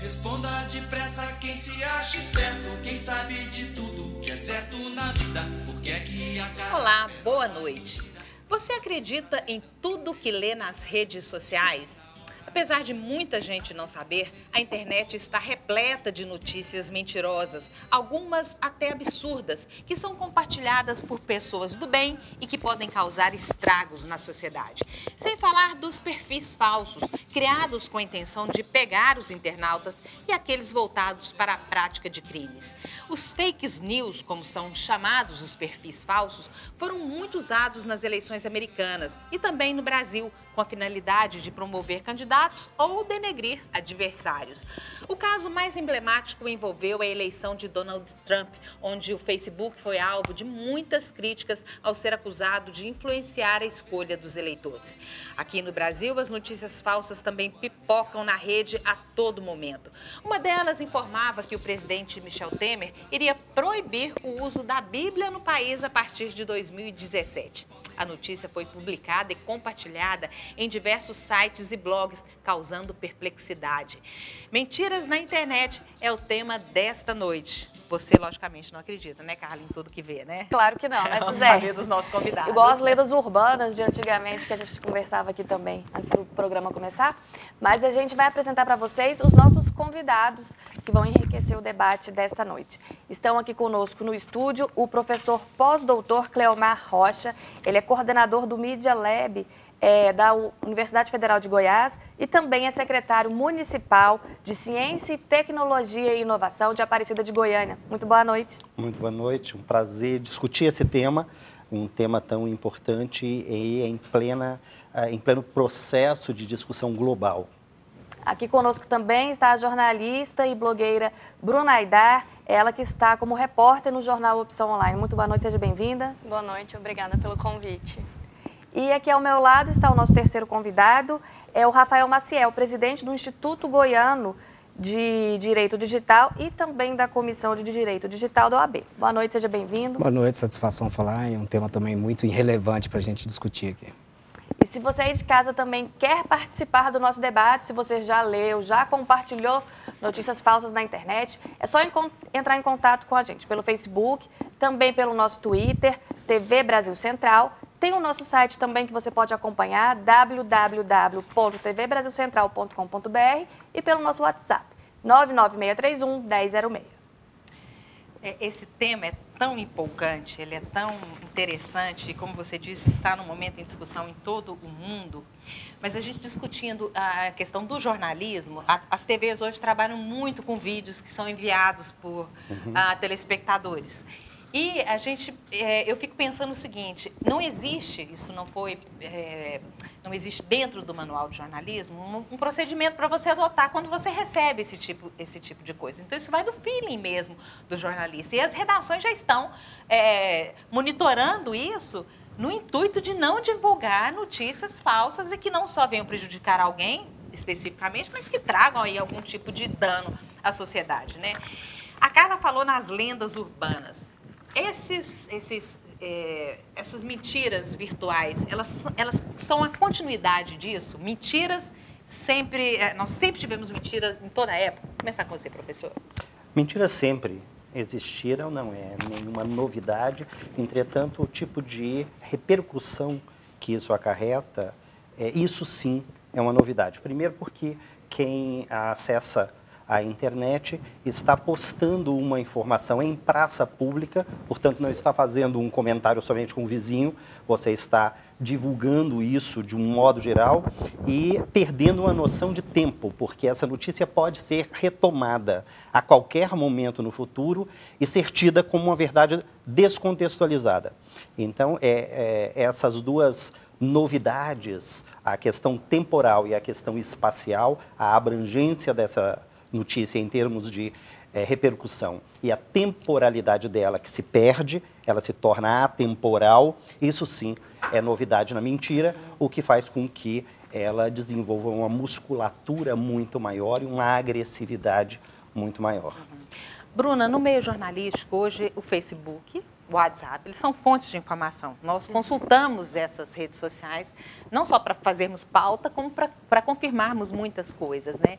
Responda depressa quem se acha esperto, quem sabe de tudo que é certo na vida. Porque é que a Olá, boa noite. Você acredita em tudo que lê nas redes sociais? Apesar de muita gente não saber, a internet está repleta de notícias mentirosas, algumas até absurdas, que são compartilhadas por pessoas do bem e que podem causar estragos na sociedade. Sem falar dos perfis falsos, criados com a intenção de pegar os internautas e aqueles voltados para a prática de crimes. Os fake news, como são chamados os perfis falsos, foram muito usados nas eleições americanas e também no Brasil, com a finalidade de promover candidatos ou denegrir adversários. O caso mais emblemático envolveu a eleição de Donald Trump, onde o Facebook foi alvo de muitas críticas ao ser acusado de influenciar a escolha dos eleitores. Aqui no Brasil, as notícias falsas também pipocam na rede a todo momento. Uma delas informava que o presidente Michel Temer iria proibir o uso da Bíblia no país a partir de 2017. A notícia foi publicada e compartilhada em diversos sites e blogs, causando perplexidade. Mentiras na internet é o tema desta noite. Você, logicamente, não acredita, né, Carla, em tudo que vê, né? Claro que não, né, Vamos Suzé? saber dos nossos convidados. Igual as lendas urbanas de antigamente, que a gente conversava aqui também, antes do programa começar. Mas a gente vai apresentar para vocês os nossos convidados que vão enriquecer o debate desta noite. Estão aqui conosco no estúdio o professor pós-doutor Cleomar Rocha. Ele é coordenador do Media Lab é, da Universidade Federal de Goiás e também é secretário municipal de Ciência, Tecnologia e Inovação de Aparecida de Goiânia. Muito boa noite. Muito boa noite, um prazer discutir esse tema, um tema tão importante e em, plena, em pleno processo de discussão global. Aqui conosco também está a jornalista e blogueira Bruna Aidar, ela que está como repórter no jornal Opção Online. Muito boa noite, seja bem-vinda. Boa noite, obrigada pelo convite. E aqui ao meu lado está o nosso terceiro convidado, é o Rafael Maciel, presidente do Instituto Goiano de Direito Digital e também da Comissão de Direito Digital da OAB. Boa noite, seja bem-vindo. Boa noite, satisfação falar. É um tema também muito irrelevante para a gente discutir aqui. E se você aí de casa também quer participar do nosso debate, se você já leu, já compartilhou notícias falsas na internet, é só entrar em contato com a gente pelo Facebook, também pelo nosso Twitter, TV Brasil Central. Tem o nosso site também que você pode acompanhar, www.tvbrasilcentral.com.br e pelo nosso WhatsApp, 99631 1006. Esse tema é tão empolgante, ele é tão interessante, e como você disse, está no momento em discussão em todo o mundo. Mas a gente discutindo a questão do jornalismo, as TVs hoje trabalham muito com vídeos que são enviados por uhum. telespectadores. E a gente, é, eu fico pensando o seguinte: não existe, isso não foi, é, não existe dentro do manual de jornalismo um, um procedimento para você adotar quando você recebe esse tipo, esse tipo de coisa. Então isso vai do feeling mesmo do jornalista. E as redações já estão é, monitorando isso no intuito de não divulgar notícias falsas e que não só venham prejudicar alguém especificamente, mas que tragam aí algum tipo de dano à sociedade, né? A Carla falou nas lendas urbanas. Esses, esses, é, essas mentiras virtuais, elas, elas são a continuidade disso? Mentiras sempre. É, nós sempre tivemos mentiras em toda a época. Vou começar com você, professor. Mentiras sempre existiram, não é nenhuma novidade. Entretanto, o tipo de repercussão que isso acarreta, é, isso sim é uma novidade. Primeiro, porque quem acessa a internet está postando uma informação em praça pública, portanto, não está fazendo um comentário somente com o vizinho, você está divulgando isso de um modo geral e perdendo uma noção de tempo, porque essa notícia pode ser retomada a qualquer momento no futuro e ser tida como uma verdade descontextualizada. Então, é, é, essas duas novidades, a questão temporal e a questão espacial, a abrangência dessa notícia em termos de é, repercussão e a temporalidade dela que se perde, ela se torna atemporal, isso sim é novidade na mentira, o que faz com que ela desenvolva uma musculatura muito maior e uma agressividade muito maior. Bruna, no meio jornalístico, hoje o Facebook, WhatsApp, eles são fontes de informação. Nós consultamos essas redes sociais, não só para fazermos pauta, como para confirmarmos muitas coisas. Né?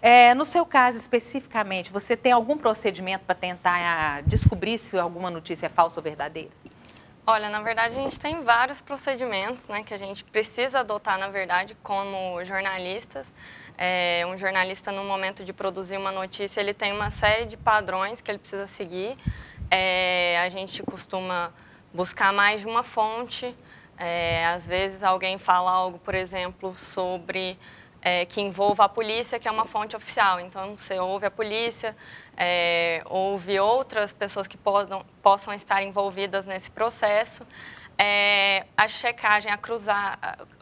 É, no seu caso especificamente, você tem algum procedimento para tentar ah, descobrir se alguma notícia é falsa ou verdadeira? Olha, na verdade, a gente tem vários procedimentos né, que a gente precisa adotar, na verdade, como jornalistas. É, um jornalista, no momento de produzir uma notícia, ele tem uma série de padrões que ele precisa seguir. É, a gente costuma buscar mais de uma fonte. É, às vezes, alguém fala algo, por exemplo, sobre é, que envolva a polícia, que é uma fonte oficial. Então, você ouve a polícia, é, ouve outras pessoas que podam, possam estar envolvidas nesse processo. É, a checagem, a,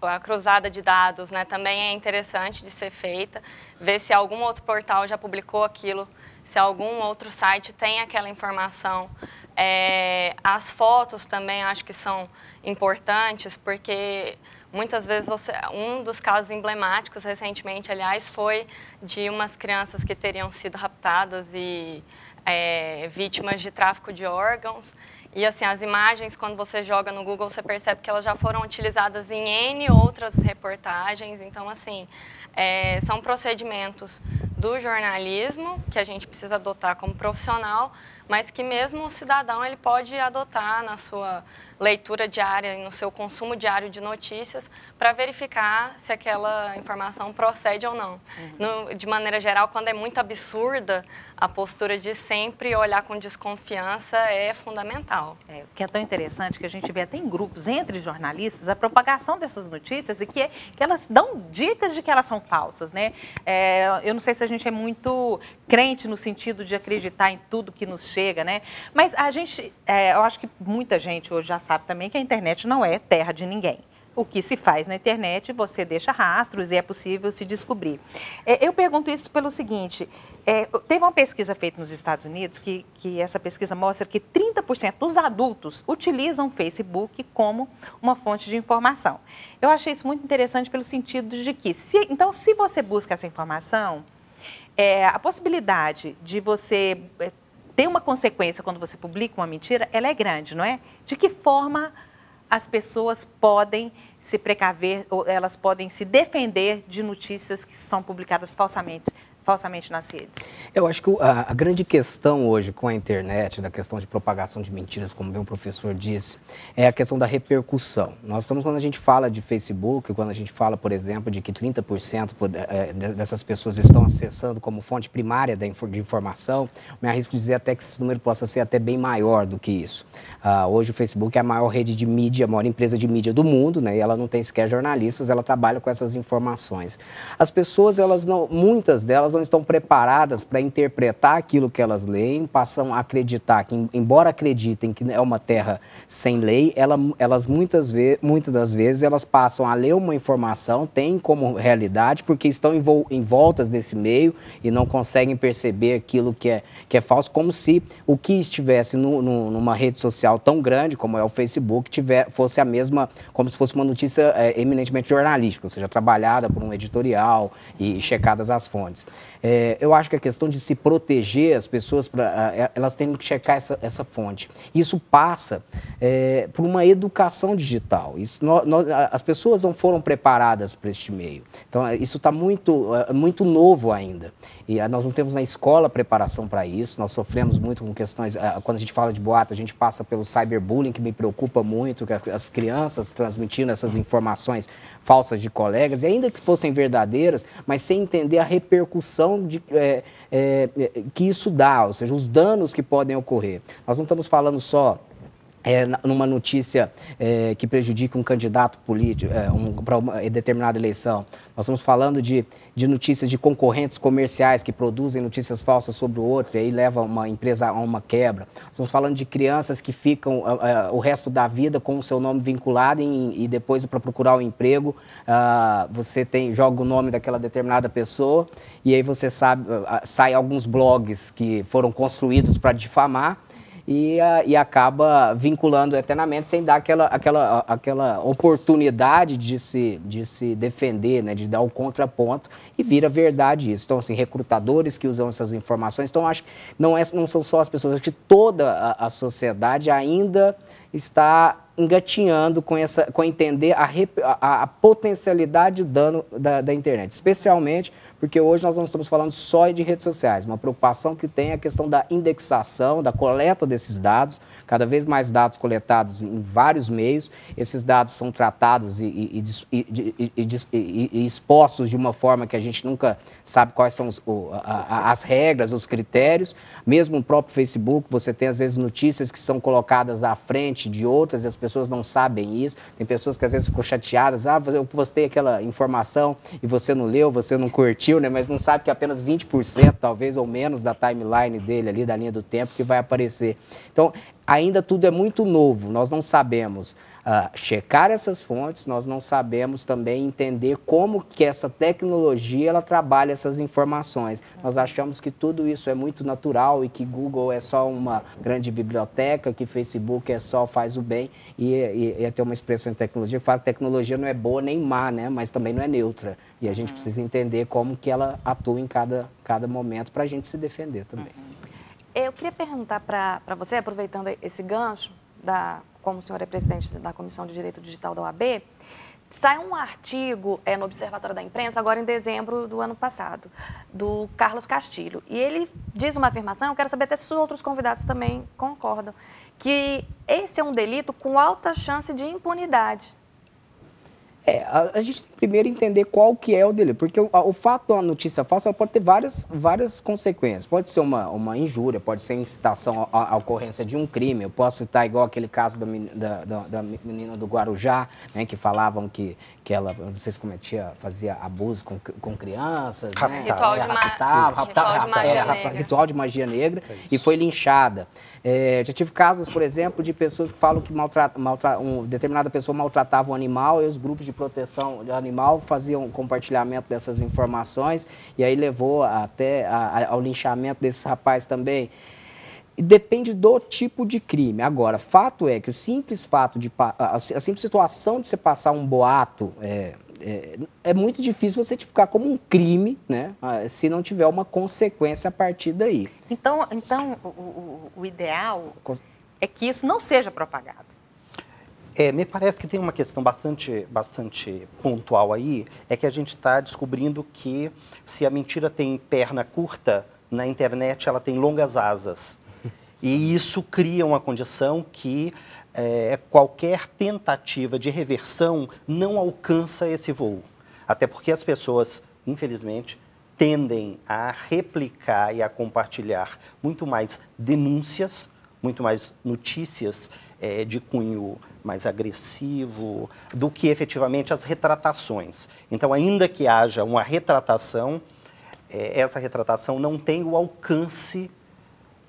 a cruzada de dados né, também é interessante de ser feita, ver se algum outro portal já publicou aquilo, se algum outro site tem aquela informação. É, as fotos também acho que são importantes, porque Muitas vezes você, um dos casos emblemáticos recentemente, aliás, foi de umas crianças que teriam sido raptadas e é, vítimas de tráfico de órgãos. E assim, as imagens, quando você joga no Google, você percebe que elas já foram utilizadas em N outras reportagens. Então, assim, é, são procedimentos do jornalismo que a gente precisa adotar como profissional, mas que mesmo o cidadão ele pode adotar na sua leitura diária e no seu consumo diário de notícias para verificar se aquela informação procede ou não. Uhum. No, de maneira geral, quando é muito absurda, a postura de sempre olhar com desconfiança é fundamental. É, o que é tão interessante que a gente vê até em grupos entre jornalistas a propagação dessas notícias e que, é, que elas dão dicas de que elas são falsas, né? É, eu não sei se a gente é muito crente no sentido de acreditar em tudo que nos chega, né? Mas a gente, é, eu acho que muita gente hoje já sabe também que a internet não é terra de ninguém. O que se faz na internet, você deixa rastros e é possível se descobrir. É, eu pergunto isso pelo seguinte: é, teve uma pesquisa feita nos Estados Unidos que, que essa pesquisa mostra que 30% dos adultos utilizam o Facebook como uma fonte de informação. Eu achei isso muito interessante pelo sentido de que, se, então, se você busca essa informação, é, a possibilidade de você ter uma consequência quando você publica uma mentira, ela é grande, não é? De que forma as pessoas podem se precaver, ou elas podem se defender de notícias que são publicadas falsamente falsamente nas redes? Eu acho que a, a, grande questão hoje com a internet, da questão de propagação de mentiras, como bem o professor disse, é a questão da repercussão. Nós estamos, quando a gente fala de Facebook, quando a gente fala, por exemplo, de que 30% é, dessas pessoas estão acessando como fonte primária de informação, me arrisco dizer até que esse número possa ser até bem maior do que isso. Uh, hoje o Facebook é a maior rede de mídia, a maior empresa de mídia do mundo, né? E ela não tem sequer jornalistas, ela trabalha com essas informações. As pessoas, elas não, muitas delas estão preparadas para interpretar aquilo que elas leem, passam a acreditar que, embora acreditem que é uma terra sem lei, ela, elas muitas, vezes, muitas das vezes elas passam a ler uma informação, têm como realidade, porque estão envol, envoltas desse meio e não conseguem perceber aquilo que é, que é falso, como se o que estivesse no, no, numa rede social tão grande como é o Facebook tiver, fosse a mesma, como se fosse uma notícia é, eminentemente jornalística, ou seja, trabalhada por um editorial e checadas as fontes. É, eu acho que a questão de se proteger as pessoas, pra, é, elas têm que checar essa, essa fonte. Isso passa é, por uma educação digital. Isso, as pessoas não foram preparadas para este meio. Então, isso está muito, é, muito novo ainda. E nós não temos na escola preparação para isso. Nós sofremos muito com questões. Quando a gente fala de boato, a gente passa pelo cyberbullying, que me preocupa muito, que as crianças transmitindo essas informações falsas de colegas, e ainda que fossem verdadeiras, mas sem entender a repercussão de, é, é, que isso dá, ou seja, os danos que podem ocorrer. Nós não estamos falando só é, numa notícia é, que prejudica um candidato político é, um, para uma determinada eleição. Nós estamos falando de, de notícias de concorrentes comerciais que produzem notícias falsas sobre o outro e aí leva uma empresa a uma quebra. Estamos falando de crianças que ficam o resto da vida com o seu nome vinculado em, e depois para procurar um emprego uh, você tem joga o nome daquela determinada pessoa e aí você sabe uh, sai alguns blogs que foram construídos para difamar e, a, e acaba vinculando eternamente sem dar aquela, aquela, aquela oportunidade de se, de se defender, né, de dar o contraponto e vira verdade isso. Então, assim, recrutadores que usam essas informações, então acho que não, é, não são só as pessoas, acho que toda a, a sociedade ainda está engatinhando com, essa, com entender a, a, a potencialidade de dano da, da internet, especialmente porque hoje nós não estamos falando só de redes sociais, uma preocupação que tem a questão da indexação, da coleta desses dados, cada vez mais dados coletados em vários meios, esses dados são tratados e, e, e, e expostos de uma forma que a gente nunca sabe quais são os, o, a, as regras, os critérios, mesmo no próprio Facebook, você tem às vezes notícias que são colocadas à frente de outras e as pessoas não sabem isso, tem pessoas que às vezes ficam chateadas, ah, eu postei aquela informação e você não leu, você não curtiu, né? Mas não sabe que apenas 20%, talvez, ou menos da timeline dele ali, da linha do tempo, que vai aparecer. Então, ainda tudo é muito novo, nós não sabemos uh, checar essas fontes, nós não sabemos também entender como que essa tecnologia ela trabalha essas informações. Nós achamos que tudo isso é muito natural e que Google é só uma grande biblioteca, que Facebook é só faz o bem e, e, e ter uma expressão em tecnologia que fala que tecnologia não é boa nem má, né? mas também não é neutra. E a gente precisa entender como que ela atua em cada, cada momento para a gente se defender também. Eu queria perguntar para você, aproveitando esse gancho da como o senhor é presidente da Comissão de Direito Digital da OAB, sai um artigo é, no Observatório da Imprensa, agora em dezembro do ano passado, do Carlos Castilho. E ele diz uma afirmação, eu quero saber até se os outros convidados também concordam, que esse é um delito com alta chance de impunidade. É, a, a, gente primeiro entender qual que é o delito, porque o, a, o fato de uma notícia falsa pode ter várias, várias consequências. Pode ser uma, uma injúria, pode ser incitação à, ocorrência de um crime. Eu posso citar igual aquele caso da, da, da, da menina do Guarujá, né, que falavam que, que ela, não sei se cometia, fazia abuso com, com crianças. Né? Ritual, de raptava, ritual de magia negra. Ritual de magia negra é e foi linchada. É, já tive casos, por exemplo, de pessoas que falam que maltrata, maltrata, um, determinada pessoa maltratava um animal e os grupos de proteção do animal faziam compartilhamento dessas informações e aí levou até a, a, ao linchamento desses rapazes também. E depende do tipo de crime. Agora, fato é que o simples fato de a, a simples situação de você passar um boato é, é, é, muito difícil você tipificar como um crime, né, ah, se não tiver uma consequência a partir daí. Então, então o, o, o ideal é que isso não seja propagado. É, me parece que tem uma questão bastante, bastante pontual aí, é que a gente está descobrindo que se a mentira tem perna curta, na internet ela tem longas asas. E isso cria uma condição que é, qualquer tentativa de reversão não alcança esse voo. Até porque as pessoas, infelizmente, tendem a replicar e a compartilhar muito mais denúncias, muito mais notícias é, de cunho mais agressivo do que efetivamente as retratações. Então, ainda que haja uma retratação, é, essa retratação não tem o alcance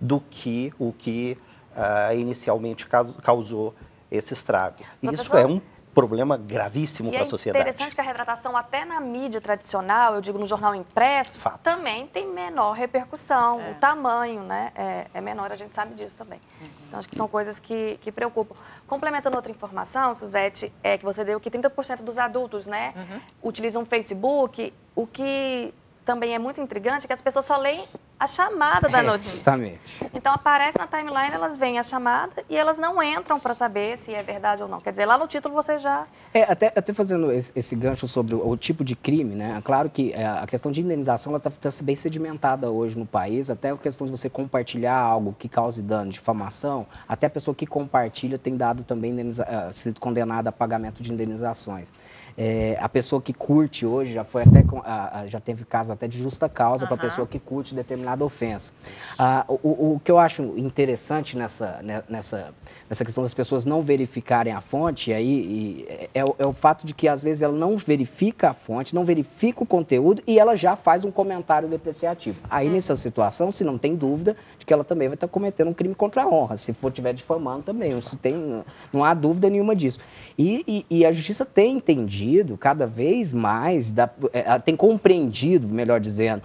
do que o que uh, inicialmente causou esse estrago. Professor, Isso é um problema gravíssimo para a é sociedade. É interessante que a retratação, até na mídia tradicional, eu digo no jornal impresso, Fato. também tem menor repercussão. É. O tamanho né, é, é, menor, a gente sabe disso também. Uhum. Então, acho que são coisas que, que preocupam. Complementando outra informação, Suzete, é que você deu que 30% dos adultos né, uhum. utilizam o Facebook, o que também é muito intrigante é que as pessoas só leem a chamada da é, notícia. Justamente. Então aparece na timeline, elas veem a chamada e elas não entram para saber se é verdade ou não. Quer dizer, lá no título você já. É, até, até fazendo esse, esse gancho sobre o, o, tipo de crime, né? É claro que é, a questão de indenização está tá bem sedimentada hoje no país, até a questão de você compartilhar algo que cause dano, difamação, até a pessoa que compartilha tem dado também indeniza, uh, sido condenada a pagamento de indenizações. É, a pessoa que curte hoje, já foi até a, a, já teve caso até de justa causa uhum. para a pessoa que curte determinada ofensa. Ah, o, o, que eu acho interessante nessa, né, nessa, nessa questão das pessoas não verificarem a fonte aí é, é, é, o fato de que às vezes ela não verifica a fonte, não verifica o conteúdo e ela já faz um comentário depreciativo. Aí uhum. nessa situação, se não tem dúvida de que ela também vai estar cometendo um crime contra a honra, se for tiver difamando também, não, tem, não há dúvida nenhuma disso. E, e, e a justiça tem entendido cada vez mais, da, é, tem compreendido, melhor dizendo,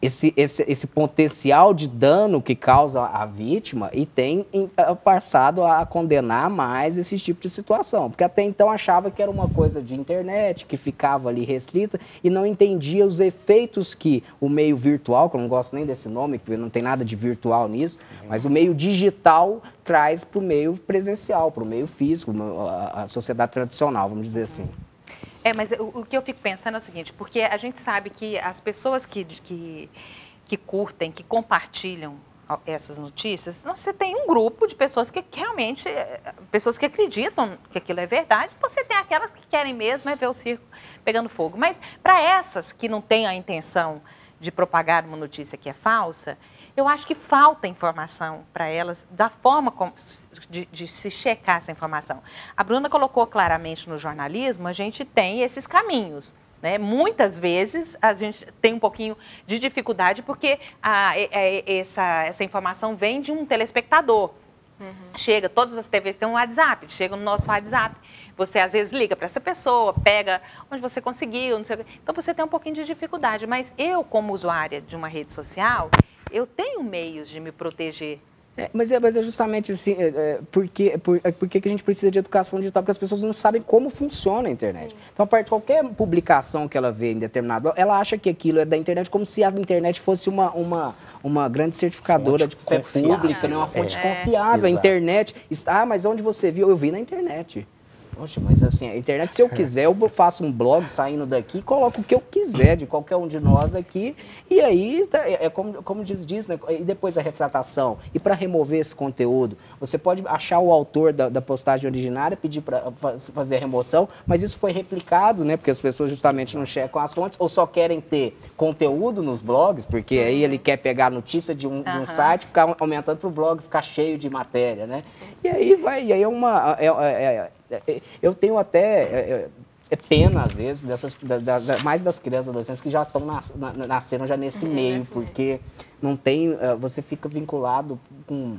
esse, esse, esse potencial de dano que causa a vítima e tem em, passado a condenar mais esse tipo de situação. Porque até então achava que era uma coisa de internet, que ficava ali restrita e não entendia os efeitos que o meio virtual, que eu não gosto nem desse nome, porque não tem nada de virtual nisso, mas o meio digital traz para o meio presencial, para o meio físico, a sociedade tradicional, vamos dizer assim. É, mas o, o, que eu fico pensando é o seguinte, porque a gente sabe que as pessoas que, que, que curtem, que compartilham essas notícias, você tem um grupo de pessoas que realmente, eh, pessoas que acreditam que aquilo é verdade, você tem aquelas que querem mesmo é ver o circo pegando fogo. Mas para essas que não têm a intenção de propagar uma notícia que é falsa, eu acho que falta informação para elas da forma como, de, de, se checar essa informação. A Bruna colocou claramente no jornalismo, a gente tem esses caminhos. Né? Muitas vezes a gente tem um pouquinho de dificuldade porque a, a, essa, essa informação vem de um telespectador. Uhum. Chega, todas as TVs têm um WhatsApp, chega no nosso WhatsApp. Você às vezes liga para essa pessoa, pega onde você conseguiu, não sei o que. Então você tem um pouquinho de dificuldade. Mas eu, como usuária de uma rede social, eu tenho meios de me proteger. É, mas, é, mas é justamente assim, é, é porque, por, é, porque que a gente precisa de educação digital, porque as pessoas não sabem como funciona a internet. Sim. Então, a parte de qualquer publicação que ela vê em determinado, ela acha que aquilo é da internet como se a internet fosse uma, uma, uma grande certificadora fonte de fé pública, né? uma fonte é. confiável. A internet, ah, mas onde você viu? Eu vi na internet. Poxa, mas assim, a internet, se eu quiser, eu faço um blog saindo daqui, coloco o que eu quiser de qualquer um de nós aqui, e aí tá, é, é como, como diz, diz, né? E depois a retratação. E para remover esse conteúdo, você pode achar o autor da, da postagem originária, pedir para fazer a remoção, mas isso foi replicado, né? Porque as pessoas justamente não checam as fontes, ou só querem ter conteúdo nos blogs, porque aí ele quer pegar a notícia de um, uhum. de um site, ficar aumentando para o blog ficar cheio de matéria, né? E aí vai, e aí é uma. É, é, é, é, eu tenho até é, é, pena, às vezes, dessas, da, da, mais das crianças adolescentes que já estão nas, na, nasceram já nesse uhum, meio, porque não tem, você fica vinculado com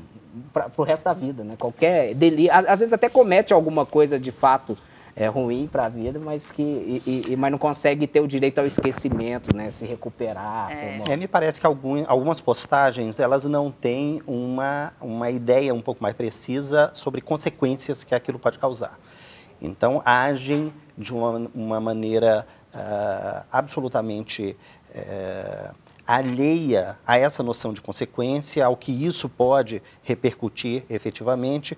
para o resto da vida, né? Qualquer delírio, às vezes até comete alguma coisa de fato é, ruim para a vida, mas que e, e, mas não consegue ter o direito ao esquecimento, né? Se recuperar. É. Como... é me parece que algum, algumas postagens elas não têm uma, uma ideia um pouco mais precisa sobre consequências que aquilo pode causar. Então agem de uma, uma maneira uh, absolutamente uh, alheia a essa noção de consequência, ao que isso pode repercutir efetivamente,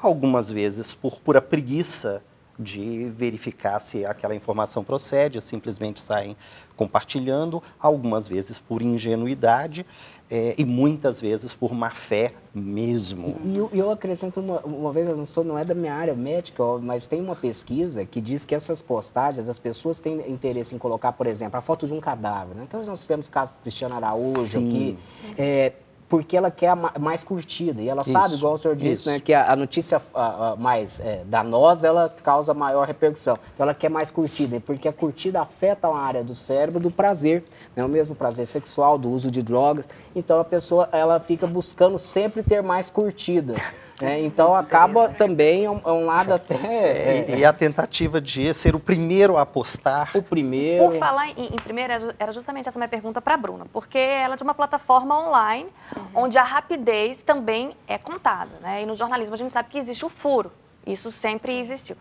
algumas vezes por pura preguiça de verificar se aquela informação procede, simplesmente saem compartilhando, algumas vezes por ingenuidade é, e muitas vezes por má fé mesmo. E eu, eu acrescento uma, uma vez, eu não, sou, não é da minha área médica, mas tem uma pesquisa que diz que essas postagens, as pessoas têm interesse em colocar, por exemplo, a foto de um cadáver. Né? Então nós tivemos o caso do Cristiano Araújo Sim. aqui. É, porque ela quer mais curtida. E ela isso, sabe, igual o senhor disse, né, que a, a notícia a, a mais é, danosa, ela causa maior repercussão. Então ela quer mais curtida, porque a curtida afeta uma área do cérebro do prazer, né, o mesmo prazer sexual, do uso de drogas. Então a pessoa, ela fica buscando sempre ter mais curtida. É, então acaba também um, um lado até. É, e, e, a tentativa de ser o primeiro a apostar. O primeiro. Por falar em, em primeiro, era justamente essa minha pergunta para a Bruna, porque ela é de uma plataforma online uhum. onde a rapidez também é contada. Né? E no jornalismo a gente sabe que existe o furo. Isso sempre Sim. existiu.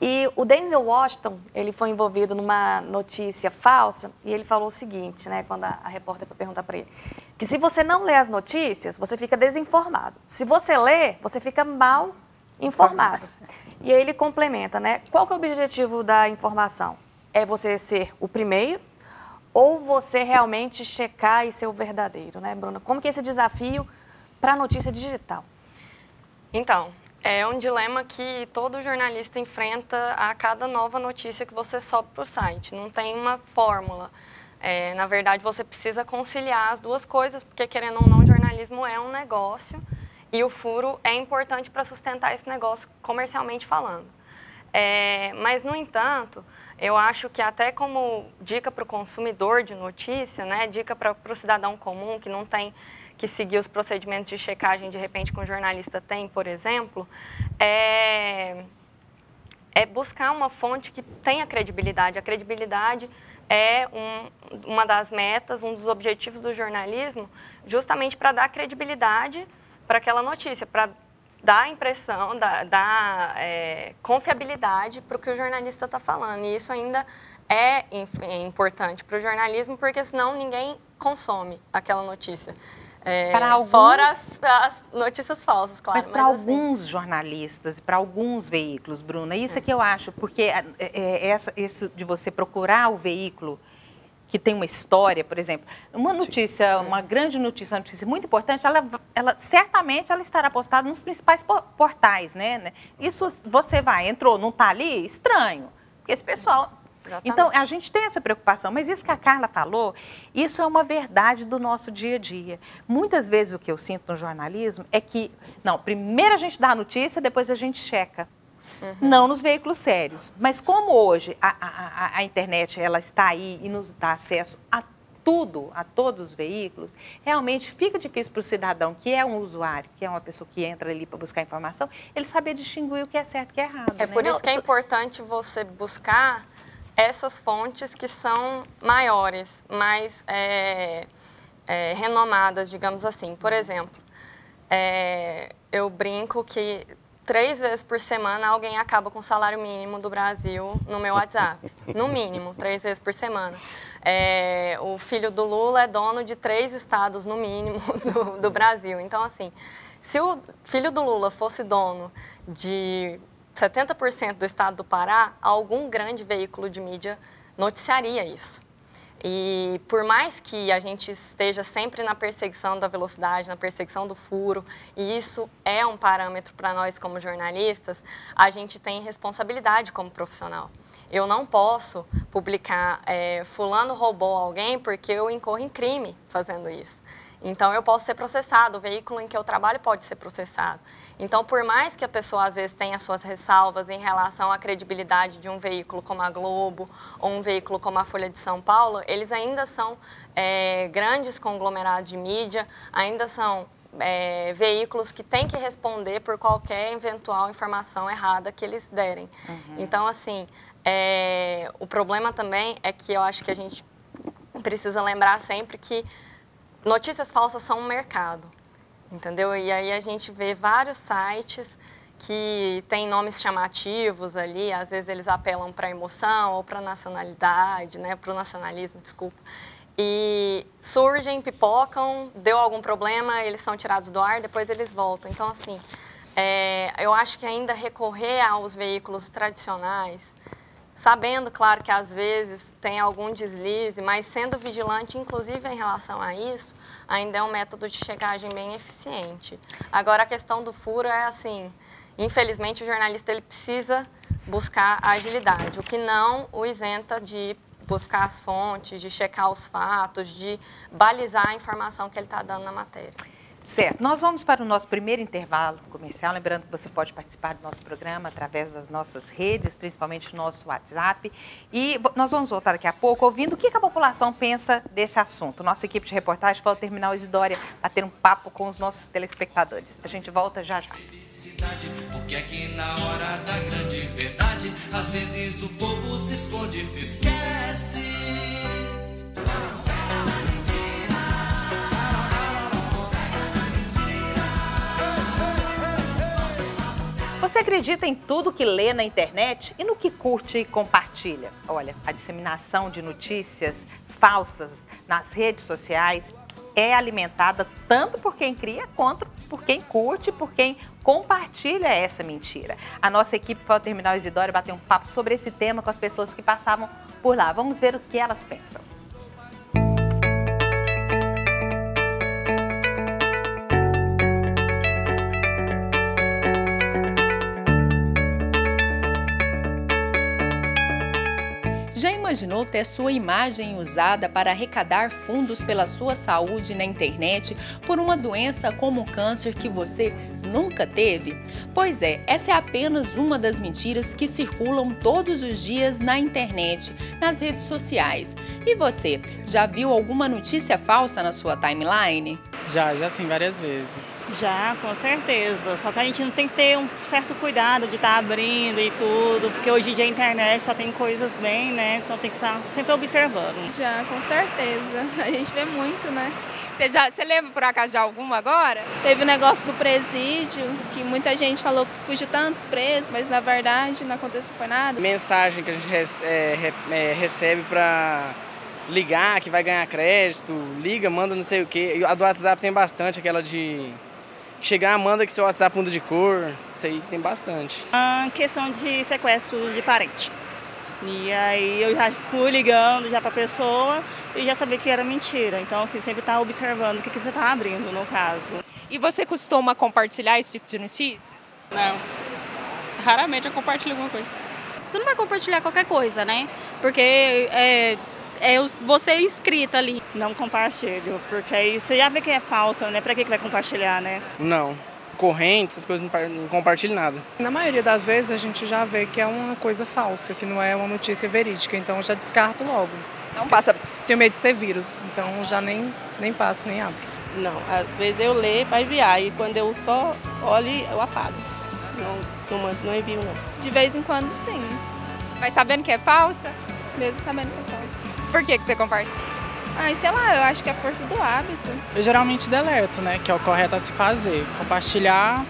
E o Denzel Washington, ele foi envolvido numa notícia falsa e ele falou o seguinte, né, quando a, a repórter foi perguntar para ele, que se você não lê as notícias, você fica desinformado. Se você lê, você fica mal informado. E aí ele complementa, né? Qual que é o objetivo da informação? É você ser o primeiro ou você realmente checar e ser o verdadeiro, né, Bruna? Como que é esse desafio para a notícia digital? Então, é um dilema que todo jornalista enfrenta a cada nova notícia que você sobe para o site. Não tem uma fórmula. É, na verdade, você precisa conciliar as duas coisas, porque, querendo ou não, jornalismo é um negócio e o furo é importante para sustentar esse negócio comercialmente falando. É, mas, no entanto, eu acho que até como dica para o consumidor de notícia, né, dica para o cidadão comum que não tem que seguir os procedimentos de checagem de repente que um jornalista tem, por exemplo, é é buscar uma fonte que tenha credibilidade. A credibilidade é um, uma das metas, um dos objetivos do jornalismo, justamente para dar credibilidade para aquela notícia, para dar impressão, dar, dar é, confiabilidade para o que o jornalista está falando. E isso ainda é, é importante para o jornalismo, porque senão ninguém consome aquela notícia. É, para alguns, fora as, as, notícias falsas, claro. Mas para assim... alguns jornalistas e para alguns veículos, Bruna, isso é que eu acho, porque é, é, essa, isso de você procurar o veículo que tem uma história, por exemplo, uma notícia, Sim. uma grande notícia, uma notícia muito importante, ela, ela certamente ela estará postada nos principais portais, né? Isso você vai, entrou, não está ali, estranho, porque esse pessoal Exatamente. Então, a gente tem essa preocupação, mas isso que a Carla falou, isso é uma verdade do nosso dia a dia. Muitas vezes o que eu sinto no jornalismo é que, não, primeiro a gente dá a notícia, depois a gente checa. Uhum. Não nos veículos sérios. Mas como hoje a, a, a internet ela está aí e nos dá acesso a tudo, a todos os veículos, realmente fica difícil para o cidadão, que é um usuário, que é uma pessoa que entra ali para buscar informação, ele saber distinguir o que é certo e o que é errado. É né? por isso que é importante você buscar essas fontes que são maiores, mais é, é, renomadas, digamos assim. Por exemplo, é, eu brinco que três vezes por semana alguém acaba com o salário mínimo do Brasil no meu WhatsApp. No mínimo, três vezes por semana. É, o filho do Lula é dono de três estados, no mínimo, do, do Brasil. Então, assim, se o filho do Lula fosse dono de 70% do estado do Pará, algum grande veículo de mídia noticiaria isso. E por mais que a gente esteja sempre na perseguição da velocidade, na perseguição do furo, e isso é um parâmetro para nós como jornalistas, a gente tem responsabilidade como profissional. Eu não posso publicar é, fulano roubou alguém porque eu incorro em crime fazendo isso. Então, eu posso ser processado, o veículo em que eu trabalho pode ser processado. Então, por mais que a pessoa, às vezes, tenha suas ressalvas em relação à credibilidade de um veículo como a Globo ou um veículo como a Folha de São Paulo, eles ainda são é, grandes conglomerados de mídia, ainda são é, veículos que têm que responder por qualquer eventual informação errada que eles derem. Uhum. Então, assim, é, o problema também é que eu acho que a gente precisa lembrar sempre que notícias falsas são um mercado, entendeu? E aí a gente vê vários sites que têm nomes chamativos ali, às vezes eles apelam para a emoção ou para a nacionalidade, né, para o nacionalismo, desculpa. E surgem, pipocam, deu algum problema, eles são tirados do ar, depois eles voltam. Então, assim, é, eu acho que ainda recorrer aos veículos tradicionais, sabendo, claro, que às vezes tem algum deslize, mas sendo vigilante, inclusive em relação a isso, ainda é um método de checagem bem eficiente. Agora, a questão do furo é assim, infelizmente o jornalista ele precisa buscar a agilidade, o que não o isenta de buscar as fontes, de checar os fatos, de balizar a informação que ele está dando na matéria. Certo. Nós vamos para o nosso primeiro intervalo comercial. Lembrando que você pode participar do nosso programa através das nossas redes, principalmente o nosso WhatsApp. E nós vamos voltar daqui a pouco ouvindo o que a população pensa desse assunto. Nossa equipe de reportagem foi ao Terminal Isidória a ter um papo com os nossos telespectadores. A gente volta já já. Porque aqui na hora da grande verdade, às vezes o povo se esconde, se esquece. Você acredita em tudo que lê na internet e no que curte e compartilha? Olha, a disseminação de notícias falsas nas redes sociais é alimentada tanto por quem cria quanto por quem curte, por quem compartilha essa mentira. A nossa equipe foi ao Terminal Isidoro bater um papo sobre esse tema com as pessoas que passavam por lá. Vamos ver o que elas pensam. Imaginou ter sua imagem usada para arrecadar fundos pela sua saúde na internet por uma doença como o câncer que você nunca teve? Pois é, essa é apenas uma das mentiras que circulam todos os dias na internet, nas redes sociais. E você, já viu alguma notícia falsa na sua timeline? Já, já sim, várias vezes. Já, com certeza. Só que a gente não tem que ter um certo cuidado de estar tá abrindo e tudo, porque hoje em dia a internet só tem coisas bem, né? Então tem que estar sempre observando. Já, com certeza. A gente vê muito, né? Você, já, você lembra por acaso de alguma agora? Teve o negócio do presídio, que muita gente falou que fugiu tantos presos, mas na verdade não aconteceu foi nada. Mensagem que a gente é, é, recebe para ligar, que vai ganhar crédito, liga, manda não sei o quê. A do WhatsApp tem bastante, aquela de chegar, manda que seu WhatsApp muda de cor, isso aí tem bastante. A questão de sequestro de parente. E aí eu já fui ligando já para a pessoa e já sabia que era mentira. Então, assim, sempre tá observando o que, que você está abrindo, no caso. E você costuma compartilhar esse tipo de notícia? Não. Raramente eu compartilho alguma coisa. Você não vai compartilhar qualquer coisa, né? Porque é, é você é inscrita ali. Não compartilho, porque aí você já vê que é falsa, né? Pra que, que vai compartilhar, né? Não corrente, essas coisas, não compartilho nada. Na maioria das vezes a gente já vê que é uma coisa falsa, que não é uma notícia verídica, então eu já descarto logo. Não passa. Tenho medo de ser vírus, então já nem, nem passo, nem abro. Não, às vezes eu leio para enviar e quando eu só olho, eu apago. Não, não, não envio, não. De vez em quando, sim. Mas sabendo que é falsa? Mesmo sabendo que é falsa. Por que, que você compartilha? Ai, sei lá, eu acho que é força do hábito. Eu geralmente deleto, né? Que é o correto a se fazer. Compartilhar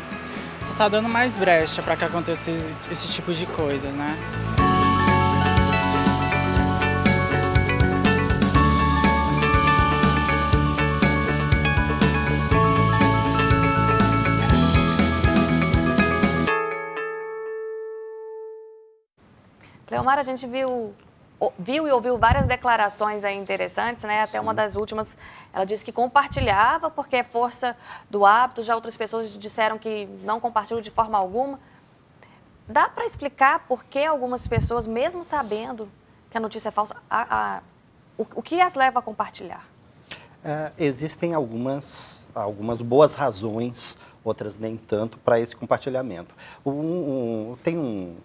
só tá dando mais brecha para que aconteça esse tipo de coisa, né? Cleomar, a gente viu viu e ouviu várias declarações aí interessantes, né? Até Sim. uma das últimas, ela disse que compartilhava porque é força do hábito, já outras pessoas disseram que não compartilham de forma alguma. Dá para explicar por que algumas pessoas, mesmo sabendo que a notícia é falsa, a, a, o, o, que as leva a compartilhar? É, existem algumas, algumas boas razões, outras nem tanto, para esse compartilhamento. Um, um, tem um,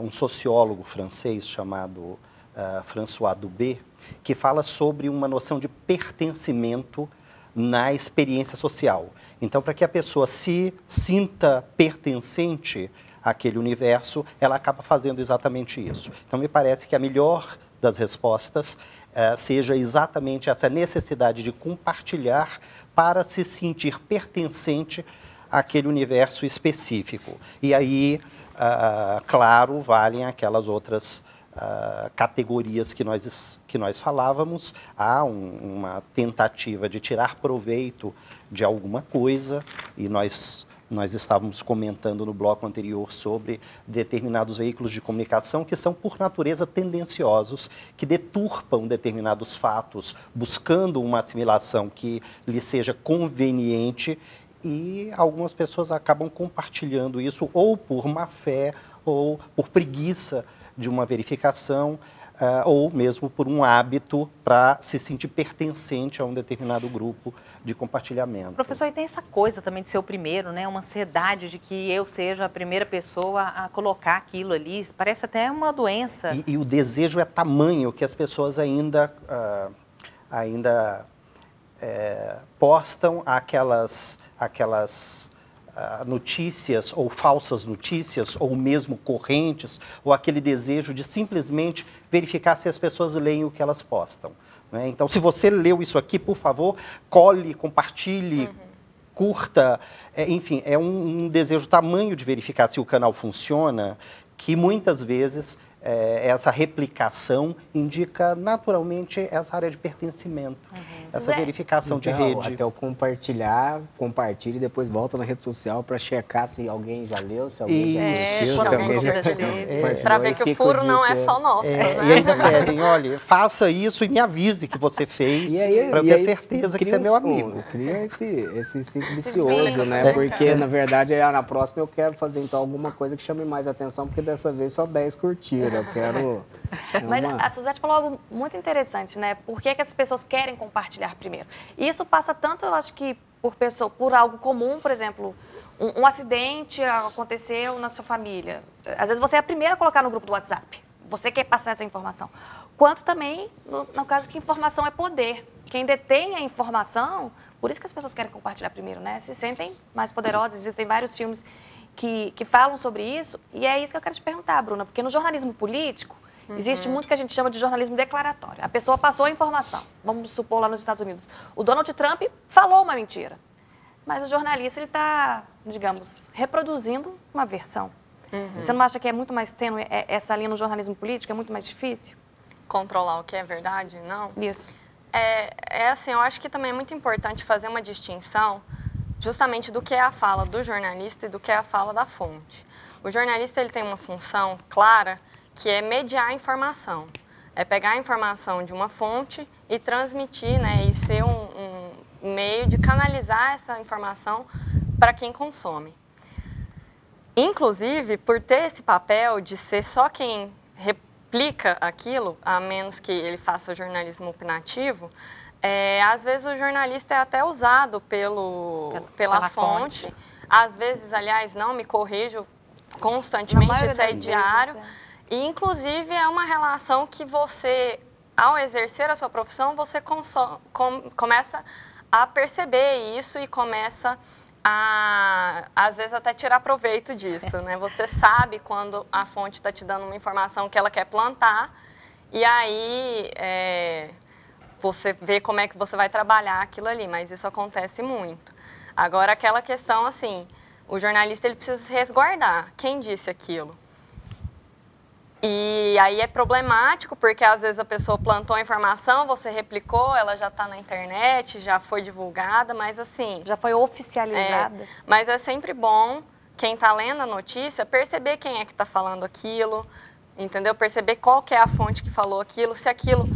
um sociólogo francês chamado uh, François Dubé, que fala sobre uma noção de pertencimento na experiência social. Então, para que a pessoa se sinta pertencente àquele universo, ela acaba fazendo exatamente isso. Então, me parece que a melhor das respostas uh, seja exatamente essa necessidade de compartilhar para se sentir pertencente àquele universo específico. E aí, uh, claro, valem aquelas outras uh, categorias que nós, que nós falávamos, há um, uma tentativa de tirar proveito de alguma coisa, e nós, nós estávamos comentando no bloco anterior sobre determinados veículos de comunicação que são, por natureza, tendenciosos, que deturpam determinados fatos, buscando uma assimilação que lhe seja conveniente e algumas pessoas acabam compartilhando isso ou por má fé ou por preguiça de uma verificação uh, ou mesmo por um hábito para se sentir pertencente a um determinado grupo de compartilhamento. Professor, e tem essa coisa também de ser o primeiro, né? Uma ansiedade de que eu seja a primeira pessoa a colocar aquilo ali. Parece até uma doença. E, e o desejo é tamanho que as pessoas ainda, uh, ainda é, postam aquelas, aquelas uh, notícias ou falsas notícias ou mesmo correntes ou aquele desejo de simplesmente verificar se as pessoas leem o que elas postam. Né? Então, se você leu isso aqui, por favor, cole, compartilhe, uhum. curta. É, enfim, é um, um desejo tamanho de verificar se o canal funciona que muitas vezes é, essa replicação indica naturalmente essa área de pertencimento, uhum. Essa Zé. verificação então, de rede. Até o compartilhar, compartilhe e depois volta na rede social para checar se alguém já leu, se alguém já assistiu, é, se alguém já... É, para ver que o furo não é só nosso. É, né? E ainda pedem, olha, faça isso e me avise que você fez, para eu ter certeza que você é meu amigo. Cria esse, esse ciclo vicioso, né? Porque, na verdade, na próxima eu quero fazer então alguma coisa que chame mais atenção, porque dessa vez só 10 curtiram eu quero É Mas uma- a Suzete falou algo muito interessante, né? Por que, que as pessoas querem compartilhar primeiro? E isso passa tanto, eu acho que, por pessoa, por algo comum, por exemplo, um, um acidente aconteceu na sua família. Às vezes você é a primeira a colocar no grupo do WhatsApp. Você quer passar essa informação. Quanto também, no, no caso que informação é poder. Quem detém a informação, por isso que as pessoas querem compartilhar primeiro, né? Se sentem mais poderosas. Existem vários filmes que, que falam sobre isso. E é isso que eu quero te perguntar, Bruna, porque no jornalismo político, existe muito que a gente chama de jornalismo declaratório. A pessoa passou a informação, vamos supor lá nos Estados Unidos. O Donald Trump falou uma mentira, mas o jornalista ele está, digamos, reproduzindo uma versão. Você não acha que é muito mais tênue é- essa linha no jornalismo político? É muito mais difícil? Controlar o que é verdade, não? Isso. É, é assim, eu acho que também é muito importante fazer uma distinção justamente do que é a fala do jornalista e do que é a fala da fonte. O jornalista ele tem uma função clara que é mediar a informação. É pegar a informação de uma fonte e transmitir, né, e ser um, um meio de canalizar essa informação para quem consome. Inclusive, por ter esse papel de ser só quem replica aquilo, a menos que ele faça jornalismo opinativo, é, às vezes o jornalista é até usado pelo, pela, pela fonte. fonte. Às vezes, aliás, não me corrijo constantemente, isso é diário. vezes, E, inclusive, é uma relação que você, ao exercer a sua profissão, você com- começa a perceber isso e começa a, às vezes, até tirar proveito disso, né? Você sabe quando a fonte está te dando uma informação que ela quer plantar e aí é, você vê como é que você vai trabalhar aquilo ali, mas isso acontece muito. Agora, aquela questão, assim, o jornalista ele precisa se resguardar. Quem disse aquilo? E aí é problemático, porque às vezes a pessoa plantou a informação, você replicou, ela já está na internet, já foi divulgada, mas assim. Já foi oficializada. É, mas é sempre bom quem está lendo a notícia perceber quem é que está falando aquilo, entendeu? Perceber qual que é a fonte que falou aquilo, se aquilo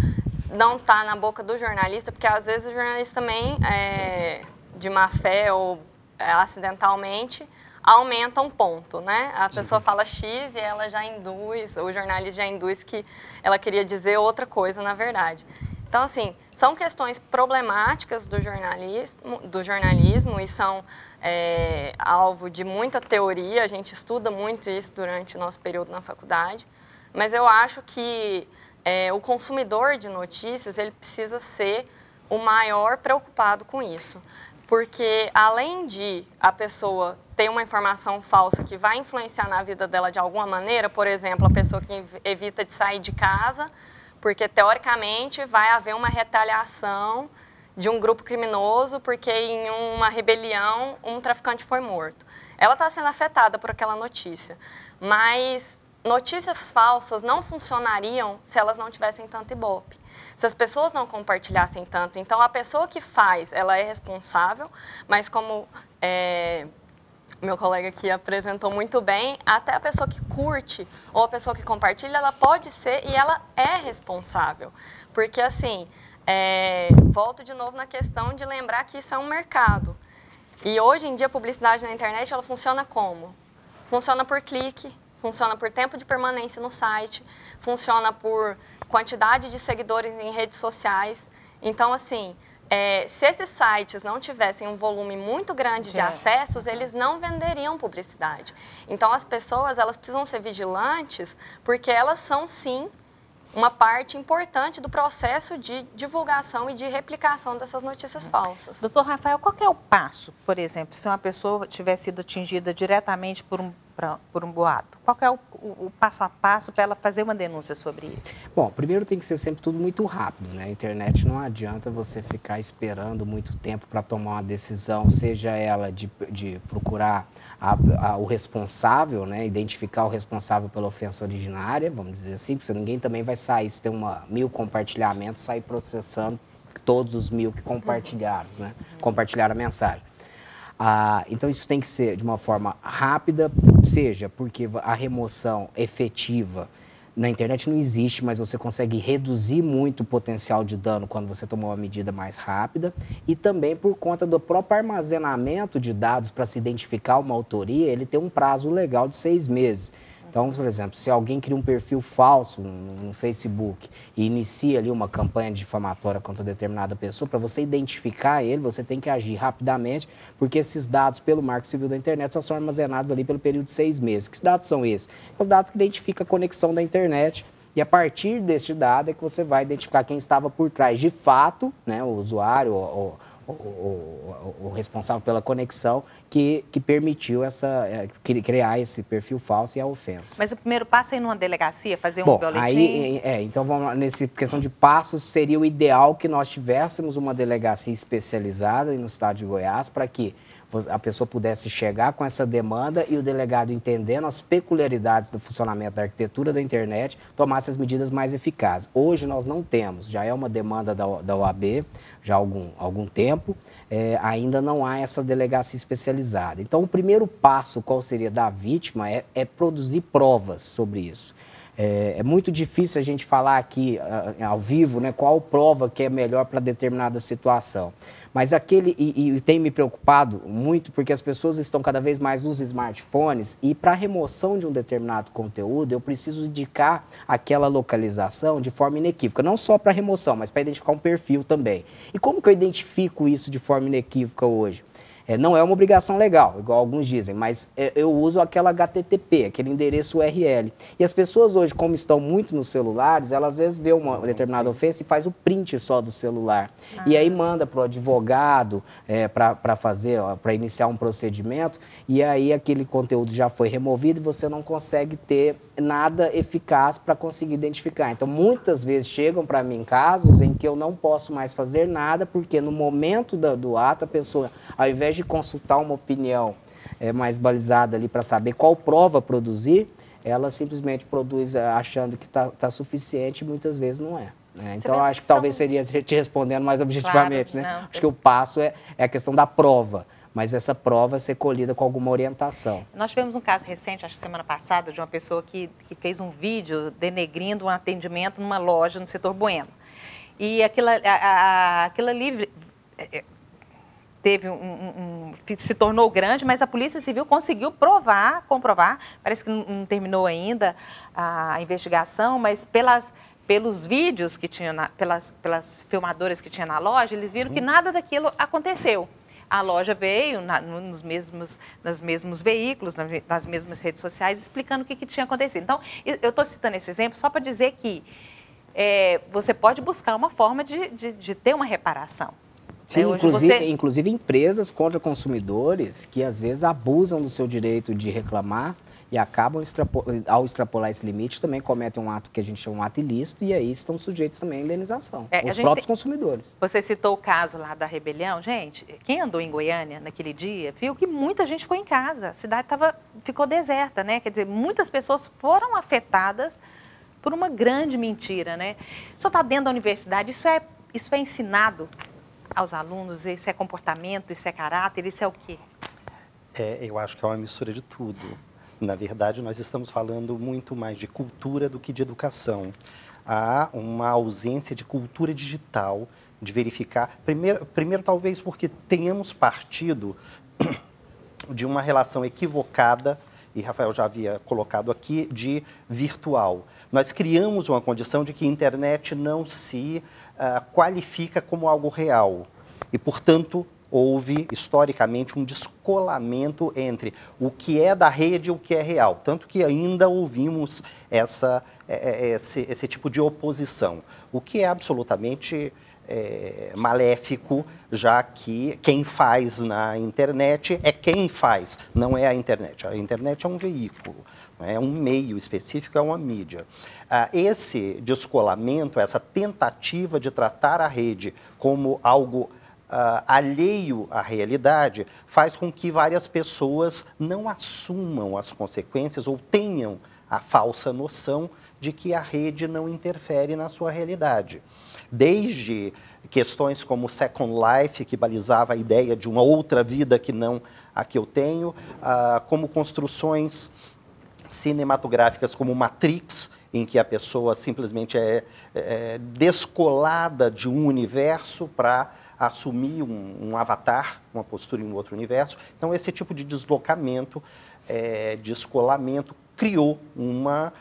não está na boca do jornalista, porque às vezes o jornalista também, é, de má fé ou é, acidentalmente, aumenta um ponto, né? A pessoa fala X e ela já induz, o jornalista já induz que ela queria dizer outra coisa, na verdade. Então, assim, são questões problemáticas do jornalismo, do jornalismo e são é, alvo de muita teoria, a gente estuda muito isso durante o nosso período na faculdade, mas eu acho que é, o consumidor de notícias, ele precisa ser o maior preocupado com isso. Porque além de a pessoa ter uma informação falsa que vai influenciar na vida dela de alguma maneira, por exemplo, a pessoa que ev- evita de sair de casa, porque teoricamente vai haver uma retaliação de um grupo criminoso, porque em uma rebelião um traficante foi morto. Ela está sendo afetada por aquela notícia, mas notícias falsas não funcionariam se elas não tivessem tanto ibope. Se as pessoas não compartilhassem tanto, então a pessoa que faz, ela é responsável, mas como é, meu colega aqui apresentou muito bem, até a pessoa que curte ou a pessoa que compartilha, ela pode ser e ela é responsável. Porque, assim, é, volto de novo na questão de lembrar que isso é um mercado. E hoje em dia a publicidade na internet, ela funciona como? Funciona por clique, funciona por tempo de permanência no site, funciona por quantidade de seguidores em redes sociais. Então, assim, é, se esses sites não tivessem um volume muito grande de É. acessos, eles não venderiam publicidade. Então, as pessoas elas precisam ser vigilantes, porque elas são, sim, uma parte importante do processo de divulgação e de replicação dessas notícias falsas. Doutor Rafael, qual é o passo, por exemplo, se uma pessoa tiver sido atingida diretamente por um, pra- por um boato? Qual é o, o- o passo a passo para ela fazer uma denúncia sobre isso? Bom, primeiro tem que ser sempre tudo muito rápido, né? A internet não adianta você ficar esperando muito tempo para tomar uma decisão, seja ela de, de procurar a- a- o responsável, né? Identificar o responsável pela ofensa originária, vamos dizer assim, porque ninguém também vai sair, se tem uma, mil compartilhamentos, sair processando todos os mil que compartilharam, né? Compartilharam a mensagem. Ah, então isso tem que ser de uma forma rápida, seja porque a remoção efetiva na internet não existe, mas você consegue reduzir muito o potencial de dano quando você tomou uma medida mais rápida e também por conta do próprio armazenamento de dados para se identificar uma autoria, ele tem um prazo legal de seis meses. Então, por exemplo, se alguém cria um perfil falso no, no Facebook e inicia ali uma campanha difamatória contra determinada pessoa, para você identificar ele, você tem que agir rapidamente, porque esses dados pelo Marco Civil da Internet só são armazenados ali pelo período de seis meses. Que dados são esses? Os dados que identificam a conexão da internet e a partir deste dado é que você vai identificar quem estava por trás de fato, né, o usuário, o, o, o, o responsável pela conexão, que, que permitiu essa, é, criar esse perfil falso e a ofensa. Mas o primeiro passo é ir numa delegacia, fazer Bom, um boletim? Aí, é, então vamos lá, nessa questão de passos, seria o ideal que nós tivéssemos uma delegacia especializada no estado de Goiás para que a pessoa pudesse chegar com essa demanda e o delegado, entendendo as peculiaridades do funcionamento da arquitetura da internet, tomasse as medidas mais eficazes. Hoje nós não temos, já é uma demanda da, da OAB, já há algum, algum tempo, é, ainda não há essa delegacia especializada. Então, o primeiro passo, qual seria da vítima, é, é produzir provas sobre isso. É, é, muito difícil a gente falar aqui uh, ao vivo né, qual prova que é melhor para determinada situação. Mas aquele, e, e, tem me preocupado muito, porque as pessoas estão cada vez mais nos smartphones e para remoção de um determinado conteúdo, eu preciso indicar aquela localização de forma inequívoca. Não só para remoção, mas para identificar um perfil também. E como que eu identifico isso de forma inequívoca hoje? É, não é uma obrigação legal, igual alguns dizem, mas é, eu uso aquela HTTP, aquele endereço URL. E as pessoas hoje, como estão muito nos celulares, elas às vezes vê uma determinada ofensa e faz o print só do celular. Ah. E aí manda para o advogado é, para fazer, para iniciar um procedimento, e aí aquele conteúdo já foi removido e você não consegue ter nada eficaz para conseguir identificar. Então, muitas vezes chegam para mim casos em que eu não posso mais fazer nada, porque no momento do, do ato, a pessoa, ao invés de consultar uma opinião é, mais balizada ali para saber qual prova produzir, ela simplesmente produz eh, achando que está tá suficiente e muitas vezes não é. Né? Então, acho que são... talvez seria te respondendo mais objetivamente. Claro, né? Não, acho que o passo é, é a questão da prova mas essa prova ser colhida com alguma orientação. Nós tivemos um caso recente, acho que semana passada, de uma pessoa que, que fez um vídeo denegrindo um atendimento numa loja no setor Bueno. E aquilo, a, a, aquilo ali é, teve um, um, um, se tornou grande, mas a Polícia Civil conseguiu provar, comprovar, parece que não, terminou ainda a investigação, mas pelas, pelos vídeos que tinha, na, pelas, pelas filmadoras que tinha na loja, eles viram que nada daquilo aconteceu. A loja veio na, nos, mesmos, nos mesmos veículos, nas mesmas redes sociais, explicando o que, que tinha acontecido. Então, eu estou citando esse exemplo só para dizer que é, você pode buscar uma forma de, de, de ter uma reparação. Sim, né? inclusive, você... inclusive empresas contra consumidores que às vezes abusam do seu direito de reclamar e acabam, ao extrapolar esse limite, também cometem um ato que a gente chama um ato ilícito e aí estão sujeitos também à indenização, é, os próprios tem... consumidores. Você citou o caso lá da rebelião. Gente, quem andou em Goiânia naquele dia viu que muita gente ficou em casa, a cidade tava, ficou deserta, né? Quer dizer, muitas pessoas foram afetadas por uma grande mentira, né? Só está dentro da universidade, isso é, isso é ensinado aos alunos? Isso é comportamento, isso é caráter, isso é o quê? É, eu acho que é uma mistura de tudo. Na verdade, nós estamos falando muito mais de cultura do que de educação. Há uma ausência de cultura digital, de verificar. Primeiro, primeiro talvez porque tenhamos partido de uma relação equivocada, e Rafael já havia colocado aqui, de virtual. Nós criamos uma condição de que a internet não se uh, qualifica como algo real. E, portanto, houve historicamente um descolamento entre o que é da rede e o que é real. Tanto que ainda ouvimos essa, é, esse, esse tipo de oposição, o que é absolutamente é, maléfico, já que quem faz na internet é quem faz, não é a internet. A internet é um veículo, é um meio específico, é uma mídia. Ah, esse descolamento, essa tentativa de tratar a rede como algo Uh, alheio à realidade faz com que várias pessoas não assumam as consequências ou tenham a falsa noção de que a rede não interfere na sua realidade. Desde questões como Second Life, que balizava a ideia de uma outra vida que não a que eu tenho, uh, como construções cinematográficas como Matrix, em que a pessoa simplesmente é, é descolada de um universo para assumir um, um, avatar, uma postura em um outro universo. Então, esse tipo de deslocamento, é, descolamento, criou uma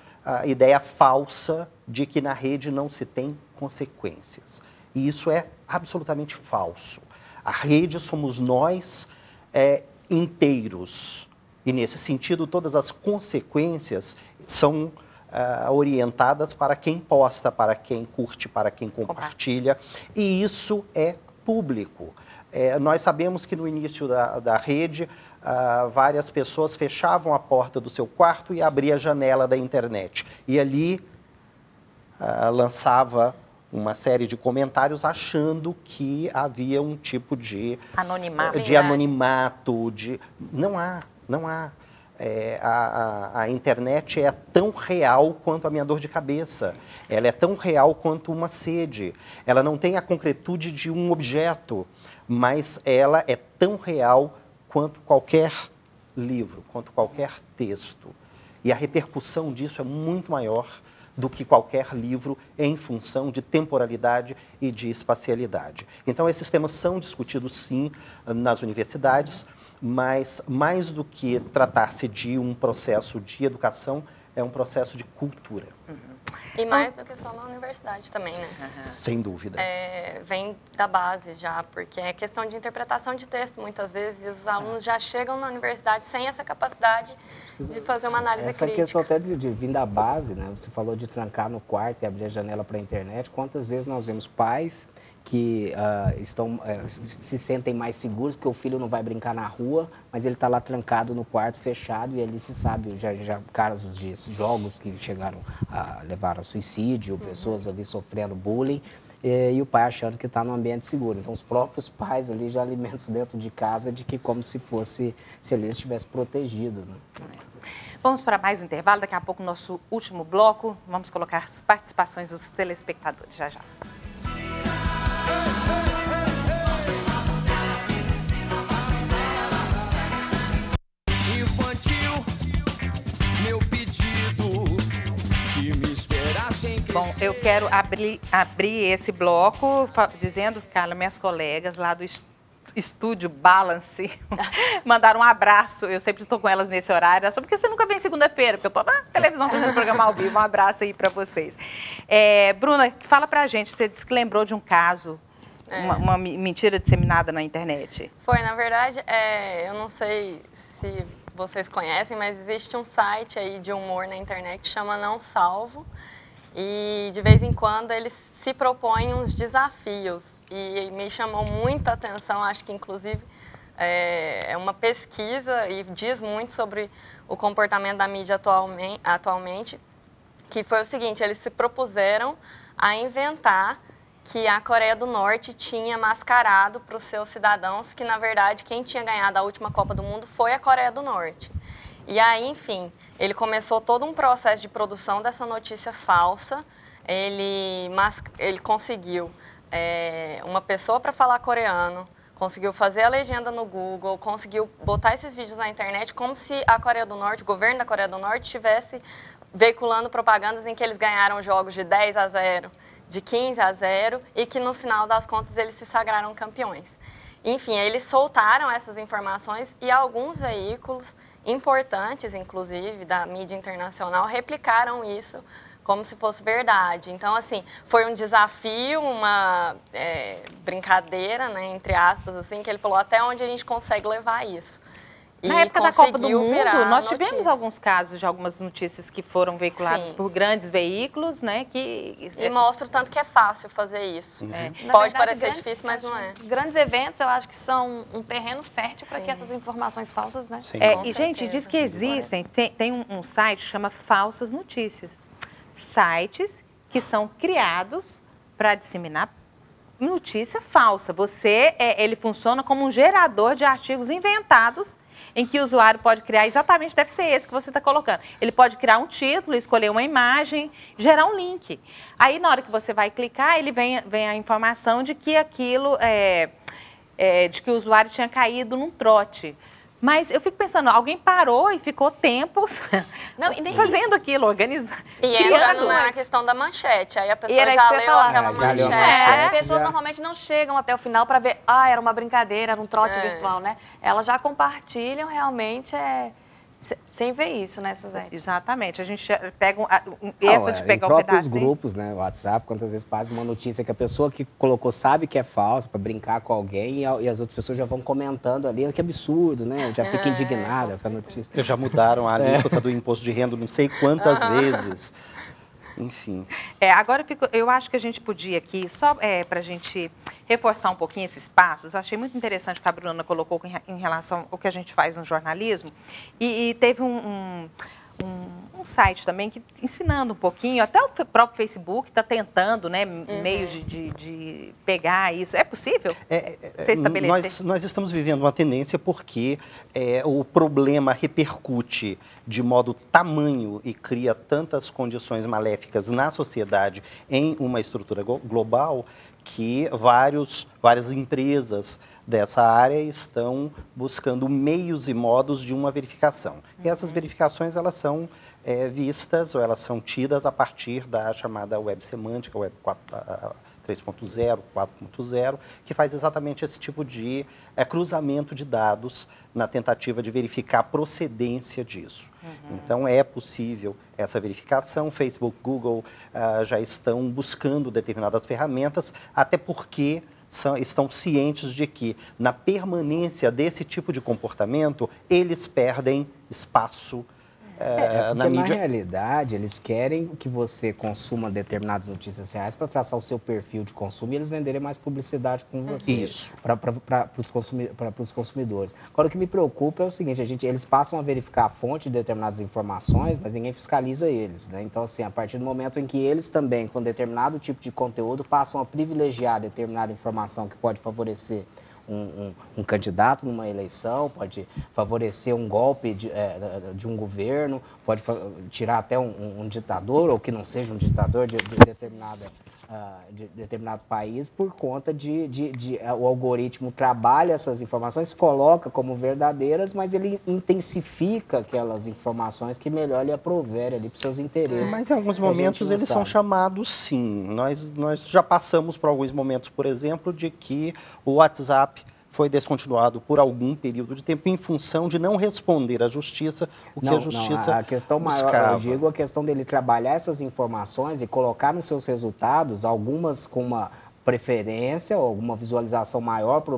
ideia falsa de que na rede não se tem consequências. E isso é absolutamente falso. A rede somos nós é, inteiros. E nesse sentido, todas as consequências são uh, orientadas para quem posta, para quem curte, para quem compartilha. E isso é público. É, nós sabemos que no início da, da rede, uh, várias pessoas fechavam a porta do seu quarto e abriam a janela da internet. E ali uh, lançava uma série de comentários achando que havia um tipo de anonimato, de anonimato, de não há, não há é, a, a, a, internet é tão real quanto a minha dor de cabeça. Ela é tão real quanto uma sede. Ela não tem a concretude de um objeto, mas ela é tão real quanto qualquer livro, quanto qualquer texto. E a repercussão disso é muito maior do que qualquer livro em função de temporalidade e de espacialidade. Então, esses temas são discutidos, sim, nas universidades mas mais do que tratar-se de um processo de educação, é um processo de cultura. Uhum. E mais do que só na universidade também, né? Sem dúvida. É, vem da base já, porque é questão de interpretação de texto muitas vezes, e os alunos já chegam na universidade sem essa capacidade de fazer uma análise essa crítica. Essa questão até de, de vir da base, né? Você falou de trancar no quarto e abrir a janela para a internet. Quantas vezes nós vemos pais que uh, estão, uh, se sentem mais seguros porque o filho não vai brincar na rua, mas ele está lá trancado no quarto, fechado, e ali se sabe, já, já casos de jogos que chegaram a levar a suicídio, uhum. pessoas ali sofrendo bullying, e, e o pai achando que está no ambiente seguro. Então, os próprios pais ali já alimentam dentro de casa de que como se fosse, se ele estivesse protegido. Né? Vamos para mais um intervalo, daqui a pouco nosso último bloco, vamos colocar as participações dos telespectadores, já já. Bom, eu quero abrir, abrir esse bloco dizendo, Carla, minhas colegas lá do estúdio Balance mandaram um abraço. Eu sempre estou com elas nesse horário, só porque você nunca vem segunda-feira, porque eu estou na televisão fazendo programa ao vivo. Um abraço aí para vocês. É, Bruna, fala para a gente, você disse que lembrou de um caso é. Uma, uma, mentira disseminada na internet? Foi, na verdade, é, eu não sei se vocês conhecem, mas existe um site aí de humor na internet que chama Não Salvo. E de vez em quando eles se propõem uns desafios. E me chamou muita atenção, acho que inclusive é, é uma pesquisa e diz muito sobre o comportamento da mídia atualmente, atualmente, que foi o seguinte, eles se propuseram a inventar que a Coreia do Norte tinha mascarado para os seus cidadãos que, na verdade, quem tinha ganhado a última Copa do Mundo foi a Coreia do Norte. E aí, enfim, ele começou todo um processo de produção dessa notícia falsa. Ele, ele conseguiu é, uma pessoa para falar coreano, conseguiu fazer a legenda no Google, conseguiu botar esses vídeos na internet como se a Coreia do Norte, o governo da Coreia do Norte, estivesse veiculando propagandas em que eles ganharam jogos de 10 a 0, de 15 a 0 e que no final das contas eles se sagraram campeões. Enfim, eles soltaram essas informações e alguns veículos importantes, inclusive, da mídia internacional, replicaram isso como se fosse verdade. Então, assim, foi um desafio, uma é, brincadeira, né, entre aspas, assim, que ele falou até onde a gente consegue levar isso. E Na época da Copa do Mundo, nós tivemos notícia. alguns casos de algumas notícias que foram veiculadas Sim. por grandes veículos, né? Que... E mostra o tanto que é fácil fazer isso. Uhum. É. Pode verdade, parecer grandes, difícil, mas não é. Grandes eventos, eu acho que são um terreno fértil para que essas informações falsas, né? Sim. É, e, certeza. gente, diz que existem, tem, tem um, um site que chama Falsas Notícias. Sites que são criados para disseminar notícia falsa. Você, é, ele funciona como um gerador de artigos inventados em que o usuário pode criar exatamente, deve ser esse que você está colocando. Ele pode criar um título, escolher uma imagem, gerar um link. Aí, na hora que você vai clicar, ele vem, vem a informação de que aquilo, é, é, de que o usuário tinha caído num trote. Mas eu fico pensando, alguém parou e ficou tempos não, fazendo aquilo, organizando. E entrando na questão da manchete. Aí a pessoa já leu falar. aquela é, manchete. É, as pessoas já. normalmente não chegam até o final para ver, ah, era uma brincadeira, era um trote é. virtual, né? Elas já compartilham realmente é, Sem ver isso, né, Suzete? Exatamente. A gente pega um, essa Não, de é, pegar em um pedacinho. grupos, né, WhatsApp, quantas vezes faz uma notícia que a pessoa que colocou sabe que é falsa para brincar com alguém e, e as outras pessoas já vão comentando ali, que absurdo, né? Já fica É. indignada com a notícia. Já mudaram a É. alíquota do imposto de renda não sei quantas vezes. Enfim. É, agora eu, fico- eu acho que a gente podia aqui, só para a gente reforçar um pouquinho esses passos, eu achei muito interessante o que a Bruna colocou em, re- em relação ao que a gente faz no jornalismo. E, e teve um, um- um site também que ensinando um pouquinho, até o próprio Facebook está tentando né, meios de, de- de pegar isso. É possível? Você estabelecer? Nós, nós estamos vivendo uma tendência porque é, o problema repercute de modo tamanho e cria tantas condições maléficas na sociedade em uma estrutura global que vários, várias empresas dessa área estão buscando meios e modos de uma verificação. E essas verificações elas são é, vistas ou elas são tidas a partir da chamada web semântica, web 4, ah, 3.0, 4.0, que faz exatamente esse tipo de é, cruzamento de dados na tentativa de verificar a procedência disso. Então, é possível essa verificação. Facebook, Google ah, já estão buscando determinadas ferramentas, até porque são- estão cientes de que, na permanência desse tipo de comportamento, eles perdem espaço É, eh, na porque mídia. na realidade, eles querem que você consuma determinadas notícias reais para traçar o seu perfil de consumo e eles venderem mais publicidade com você. Isso. Para os consumi consumidores. Agora, o que me preocupa é o seguinte, a gente, eles passam a verificar a fonte de determinadas informações, mas ninguém fiscaliza eles. Né? Então, assim, a partir do momento em que eles também, com determinado tipo de conteúdo, passam a privilegiar determinada informação que pode favorecer um, um- um candidato numa eleição, pode favorecer um golpe de, eh, de um governo, pode tirar até um, um- ditador, ou que não seja um ditador de, de determinada, ah, de determinado país, por conta de, de- de, eh, o algoritmo trabalha essas informações, coloca como verdadeiras, mas ele intensifica aquelas informações que melhor lhe aprover ali para os seus interesses. Mas em alguns momentos eles são sabe. chamados sim. Nós, nós já passamos por alguns momentos, por exemplo, de que o WhatsApp foi descontinuado por algum período de tempo em função de não responder à justiça o que Não, a justiça não, a questão maior, buscava. eu digo a questão dele trabalhar essas informações e colocar nos seus resultados, algumas com uma preferência ou alguma visualização maior para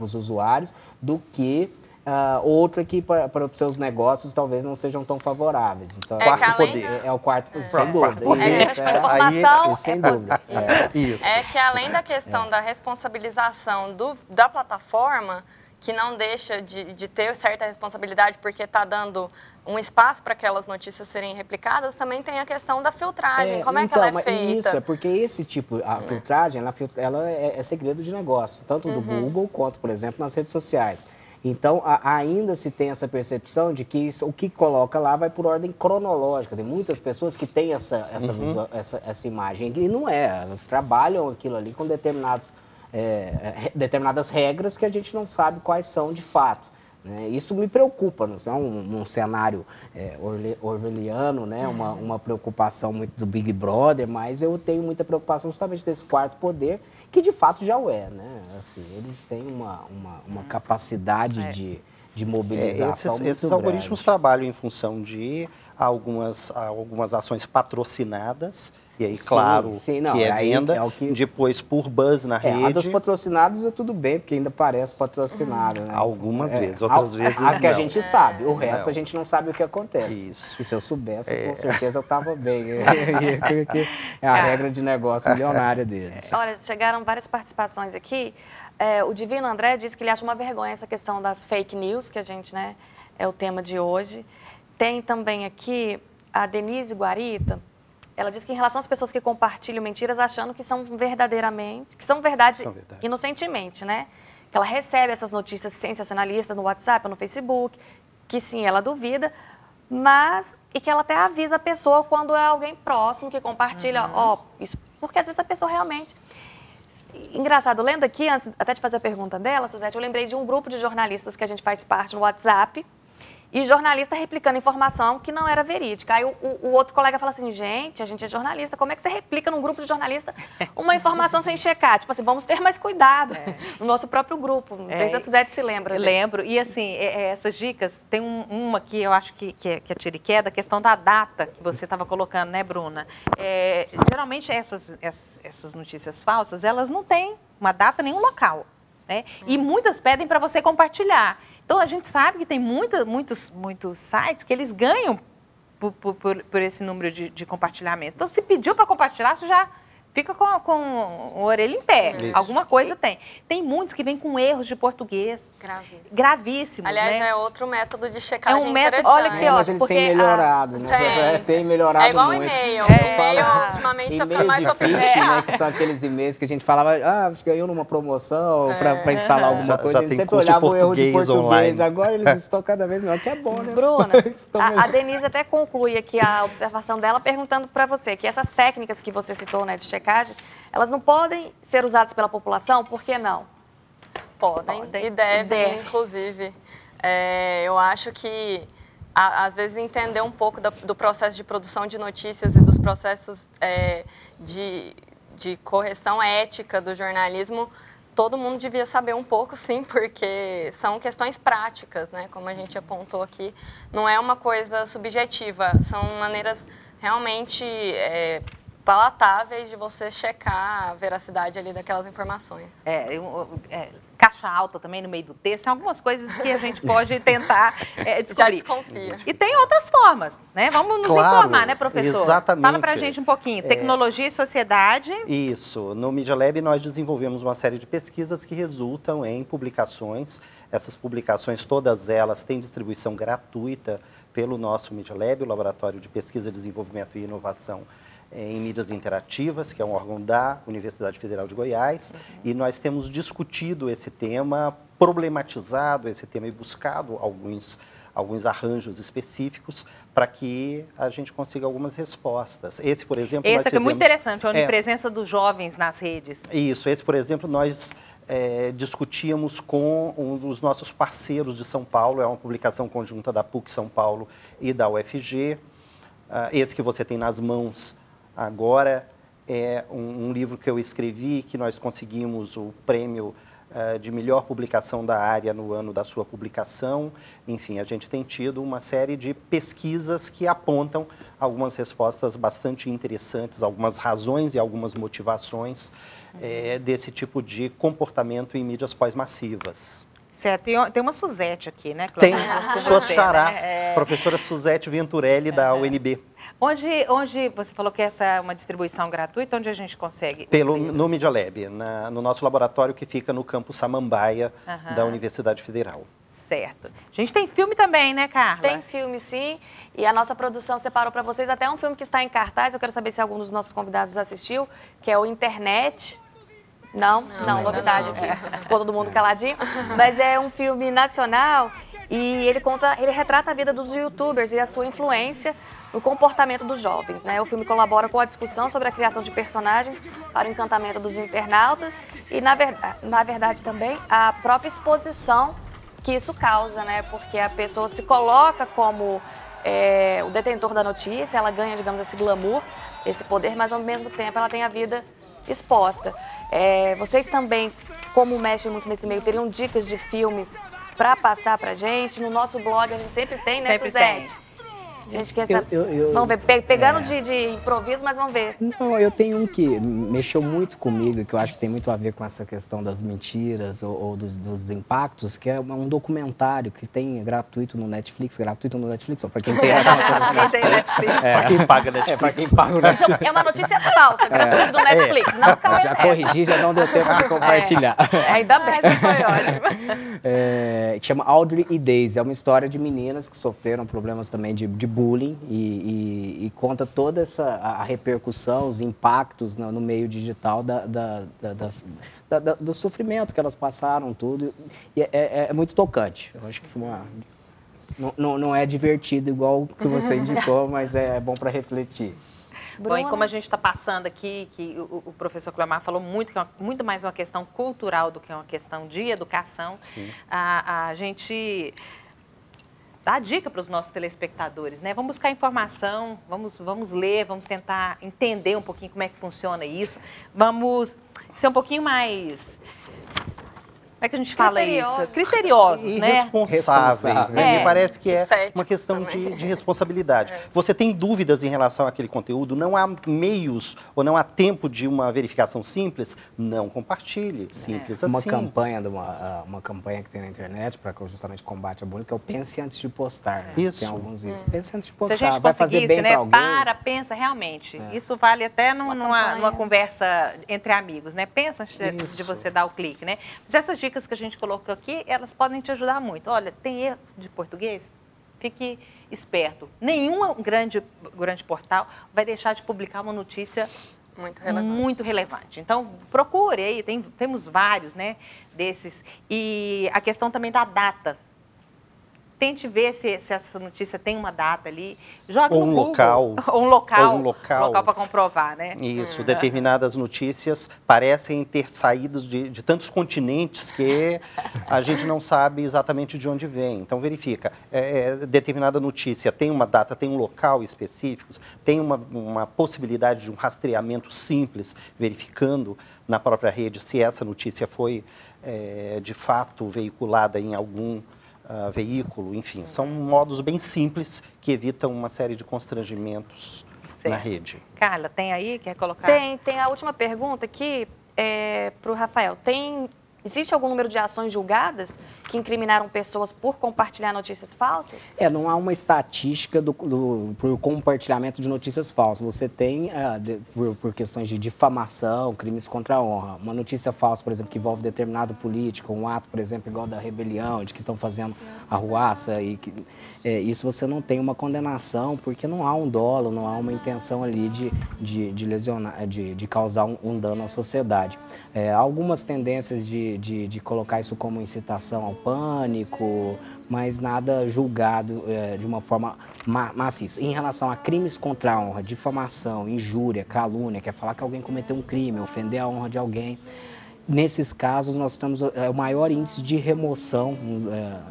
os usuários, do que ah, outra que para os seus negócios talvez não sejam tão favoráveis. Então, É que além é, é o quarto, sem Quarto dúvida. poder. Isso, É, é, sem é dúvida. É. Isso. É que além da questão da responsabilização do- da plataforma, que não deixa de, de ter certa responsabilidade porque está dando um espaço para aquelas notícias serem replicadas, também tem a questão da filtragem. Como é que então, ela é mas feita? Isso, é porque esse tipo, a filtragem, ela, ela é, é segredo de negócio, tanto do Uhum. Google quanto, por exemplo, nas redes sociais. Então, a- ainda se tem essa percepção de que isso- o que coloca lá vai por ordem cronológica. Tem muitas pessoas que têm essa, essa, Uhum. visua- essa, essa imagem, e não é. Elas trabalham aquilo ali com determinados, é, re- determinadas regras que a gente não sabe quais são de fato. né? Isso me preocupa, não é um, um cenário é, orle- orwelliano, né? uma, uma preocupação muito do Big Brother, mas eu tenho muita preocupação justamente desse quarto poder, que de fato já o é. Né? Assim, eles têm uma, uma, uma capacidade de, de É, mobilização esses muito esses algoritmos trabalham em função de algumas, algumas ações patrocinadas, e aí, Sim, claro, sim, não, que é venda, é o que- depois por buzz na É, a rede. dos patrocinados é tudo bem, porque ainda parece patrocinado, né? Algumas É, vezes, outras al- vezes As que a gente sabe, o resto Não. a gente não sabe o que acontece. Isso. E se eu soubesse, É. com certeza eu estava bem. É a regra de negócio milionária deles. Olha, chegaram várias participações aqui. É, o Divino André disse que ele acha uma vergonha essa questão das fake news, que a gente, né, é o tema de hoje. Tem também aqui a Denise Guarita. Ela diz que em relação às pessoas que compartilham mentiras achando que são verdadeiramente, que são verdades, São verdades. inocentemente, né? Que ela recebe essas notícias sensacionalistas no WhatsApp no Facebook, que sim, ela duvida, mas e que ela até avisa a pessoa quando é alguém próximo que compartilha, ó, isso, porque às vezes a pessoa realmente Engraçado, lendo aqui, antes até de fazer a pergunta dela, Suzete, eu lembrei de um grupo de jornalistas que a gente faz parte no WhatsApp, e jornalista replicando informação que não era verídica. Aí o, o, o, outro colega fala assim, gente, a gente é jornalista, como é que você replica num grupo de jornalista uma informação sem checar? Tipo assim, vamos ter mais cuidado é. no nosso próprio grupo. Não sei é, se a Suzete se lembra. Lembro. E assim, é, é, essas dicas, tem um, uma que eu acho que, que, é, que é da questão da data que você estava colocando, né, Bruna? É, geralmente essas, essas, essas notícias falsas, elas não têm uma data nem um local. Né? E muitas pedem para você compartilhar. Então a gente sabe que tem muita, muitos, muitos sites que eles ganham por, por, por esse número de, de compartilhamento. Então, se pediu para compartilhar, você já fica com, com o orelha em pé. Isso. Alguma coisa tem. Tem muitos que vêm com erros de português. Gravíssimo. Gravíssimos, Aliás, né? é outro método de checagem É um método, olha que é, mas eles têm melhorado, né? Tem. tem melhorado É igual muito. e-mail. É. E-mail, ultimamente, está ficando mais sofisticado. Né, que são aqueles e-mails que a gente falava, ah, ganhou numa promoção é. para instalar alguma coisa. Já a gente sempre olhava o erro de português. Online. Agora eles estão cada vez melhor, que é bom, né? Bruna, a, a Denise até conclui aqui a observação dela perguntando para você que essas técnicas que você citou, né, de checagem, elas não podem ser usadas pela população, por que não? Podem, podem. e devem, Deve. inclusive. É, eu acho que, às vezes, entender um pouco da, do processo de produção de notícias e dos processos é, de, de correção ética do jornalismo, todo mundo devia saber um pouco, sim, porque são questões práticas, né? Como a gente apontou aqui, não é uma coisa subjetiva, são maneiras realmente é, palatáveis de você checar a veracidade ali daquelas informações. É, é, caixa alta também no meio do texto, tem algumas coisas que a gente pode tentar é, descobrir. Já desconfia. E tem outras formas, né? Vamos nos claro, informar, né, professor? Exatamente. Fala pra gente um pouquinho, tecnologia é, e sociedade. Isso, no Media Lab nós desenvolvemos uma série de pesquisas que resultam em publicações, essas publicações, todas elas têm distribuição gratuita pelo nosso Media Lab, o Laboratório de Pesquisa, Desenvolvimento e Inovação em mídias interativas, que é um órgão da Universidade Federal de Goiás, uhum. e nós temos discutido esse tema, problematizado esse tema e buscado alguns, alguns arranjos específicos para que a gente consiga algumas respostas. Esse, por exemplo, esse é fizemos, é muito interessante, a onipresença é, dos jovens nas redes. Isso, esse, por exemplo, nós é, discutíamos com um dos nossos parceiros de São Paulo, é uma publicação conjunta da PUC São Paulo e da UFG. Uh, esse que você tem nas mãos agora é um, um, livro que eu escrevi, que nós conseguimos o prêmio uh, de melhor publicação da área no ano da sua publicação. Enfim, a gente tem tido uma série de pesquisas que apontam algumas respostas bastante interessantes, algumas razões e algumas motivações é, desse tipo de comportamento em mídias pós-massivas. Certo, tem, tem uma Suzete aqui, né, Cláudia? Tem, sua xará, né? é... professora Suzete Venturelli, da UNB. Onde, onde você falou que essa é uma distribuição gratuita, onde a gente consegue? Pelo, no Media Lab, na, no nosso laboratório que fica no campus Samambaia, uhum. da Universidade Federal. Certo. A gente tem filme também, né, Carla? Tem filme, sim. E a nossa produção separou para vocês até um filme que está em cartaz. Eu quero saber se algum dos nossos convidados assistiu, que é o Internet. Não, não, não novidade não. aqui. É. Ficou todo mundo caladinho. Mas é um filme nacional e ele conta, ele retrata a vida dos youtubers e a sua influência no comportamento dos jovens. Né? O filme colabora com a discussão sobre a criação de personagens para o encantamento dos internautas e, na, ver, na verdade, também a própria exposição que isso causa, né? Porque a pessoa se coloca como é, o detentor da notícia, ela ganha, digamos, esse glamour, esse poder, mas ao mesmo tempo ela tem a vida exposta. É, vocês também, como mexem muito nesse meio, teriam dicas de filmes para passar para gente? No nosso blog a gente sempre tem, né, sempre Suzete? Tem. Gente. Eu, eu, vamos ver, Pe pegando é... de, de, improviso, mas vamos ver. Não, eu tenho um que mexeu muito comigo, que eu acho que tem muito a ver com essa questão das mentiras ou, ou dos, dos, impactos, que é um documentário que tem gratuito no Netflix, gratuito no Netflix, só para quem tem, quem tem Netflix. É, para quem paga Netflix. É, para quem paga o Netflix. É uma notícia falsa, gratuito é. do Netflix. Não caiu Já corrigi, já não deu tempo de compartilhar. É, ainda bem. Essa foi ótima. É, que chama Audrey e Daisy. É uma história de meninas que sofreram problemas também de, de bullying e, e, e, conta toda essa a repercussão, os impactos no, no meio digital da, da, da, das, do sofrimento que elas passaram, tudo. E é, é, é muito tocante. Eu acho que foi uma, não, não, não é divertido igual o que você indicou, mas é bom para refletir. Bom, e como a gente está passando aqui, que o, o professor Clemar falou muito que é uma, muito mais uma questão cultural do que uma questão de educação, Sim. A, a gente dar dica para os nossos telespectadores, né? Vamos buscar informação, vamos, vamos ler, vamos tentar entender um pouquinho como é que funciona isso. Vamos ser um pouquinho mais como é que a gente fala isso? Criteriosos, e né? Responsáveis, né? É. Me parece que é Cético uma questão de, de responsabilidade. Você tem dúvidas em relação àquele conteúdo, não há meios ou não há tempo de uma verificação simples, não compartilhe. Simples uma assim. campanha de uma, ah, uma campanha que tem na internet para justamente combate a bullying, que é o pense antes de postar. Né? Isso. Tem alguns vídeos. Pense antes de Se postar. a gente vai fazer conseguisse, bem né? para alguém. Para, pensa, realmente. É. Isso vale até num- Uma numa, numa conversa entre amigos, né? Pensa antes de, de você dar o clique, né? Mas essas dicas que a gente colocou aqui, elas podem te ajudar muito. Olha, tem erro de português? Fique esperto. Nenhum grande, grande portal vai deixar de publicar uma notícia Muito relevante. muito relevante. Então, procure aí, tem, temos vários né, desses. E a questão também da data. Tente ver se, se essa notícia tem uma data ali. Jogue Ou no um Google. local. Ou um local. Ou um local. para comprovar, né? Isso, determinadas notícias parecem ter saído de, de tantos continentes que a gente não sabe exatamente de onde vem. Então verifica, é, é, determinada notícia tem uma data, tem um local específico, tem uma, uma possibilidade de um rastreamento simples, verificando na própria rede se essa notícia foi é, de fato veiculada em algum ah, veículo, enfim, são modos bem simples que evitam uma série de constrangimentos na Certo. rede. Carla, tem aí? Quer colocar? Tem, tem a última pergunta aqui é, para o Rafael. Tem, existe algum número de ações julgadas que incriminaram pessoas por compartilhar notícias falsas? É, não há uma estatística do, do por compartilhamento de notícias falsas. Você tem, ah, de- por, por questões de difamação, crimes contra a honra. Uma notícia falsa, por exemplo, que envolve determinado político, um ato, por exemplo, igual da rebelião, de que estão fazendo arruaça, e que, é, isso você não tem uma condenação, porque não há um dolo, não há uma intenção ali de, de, de lesionar, de, de causar um, um dano à sociedade. É, algumas tendências de, de, de colocar isso como incitação ao pânico, mas nada julgado é, de uma forma ma maciça. Em relação a crimes contra a honra, difamação, injúria, calúnia, quer falar que alguém cometeu um crime, ofender a honra de alguém, Nesses casos, nós temos é, o maior índice de remoção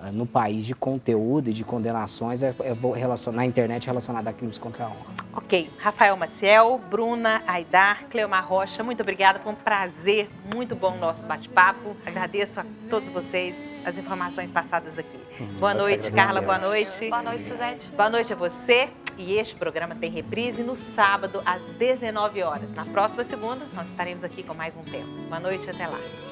é, no país de conteúdo e de condenações é, é na internet relacionada a crimes contra a honra. Ok. Rafael Maciel, Bruna, Aidar, Cleomar Rocha, muito obrigada. Foi um prazer, muito bom o nosso bate-papo. Agradeço a todos vocês as informações passadas aqui. boa nós que noite, Carla. Boa noite. Boa noite, Suzete. Boa noite a você. E este programa tem reprise no sábado, às 19 horas. Na próxima segunda, nós estaremos aqui com mais um tema. Boa noite até lá.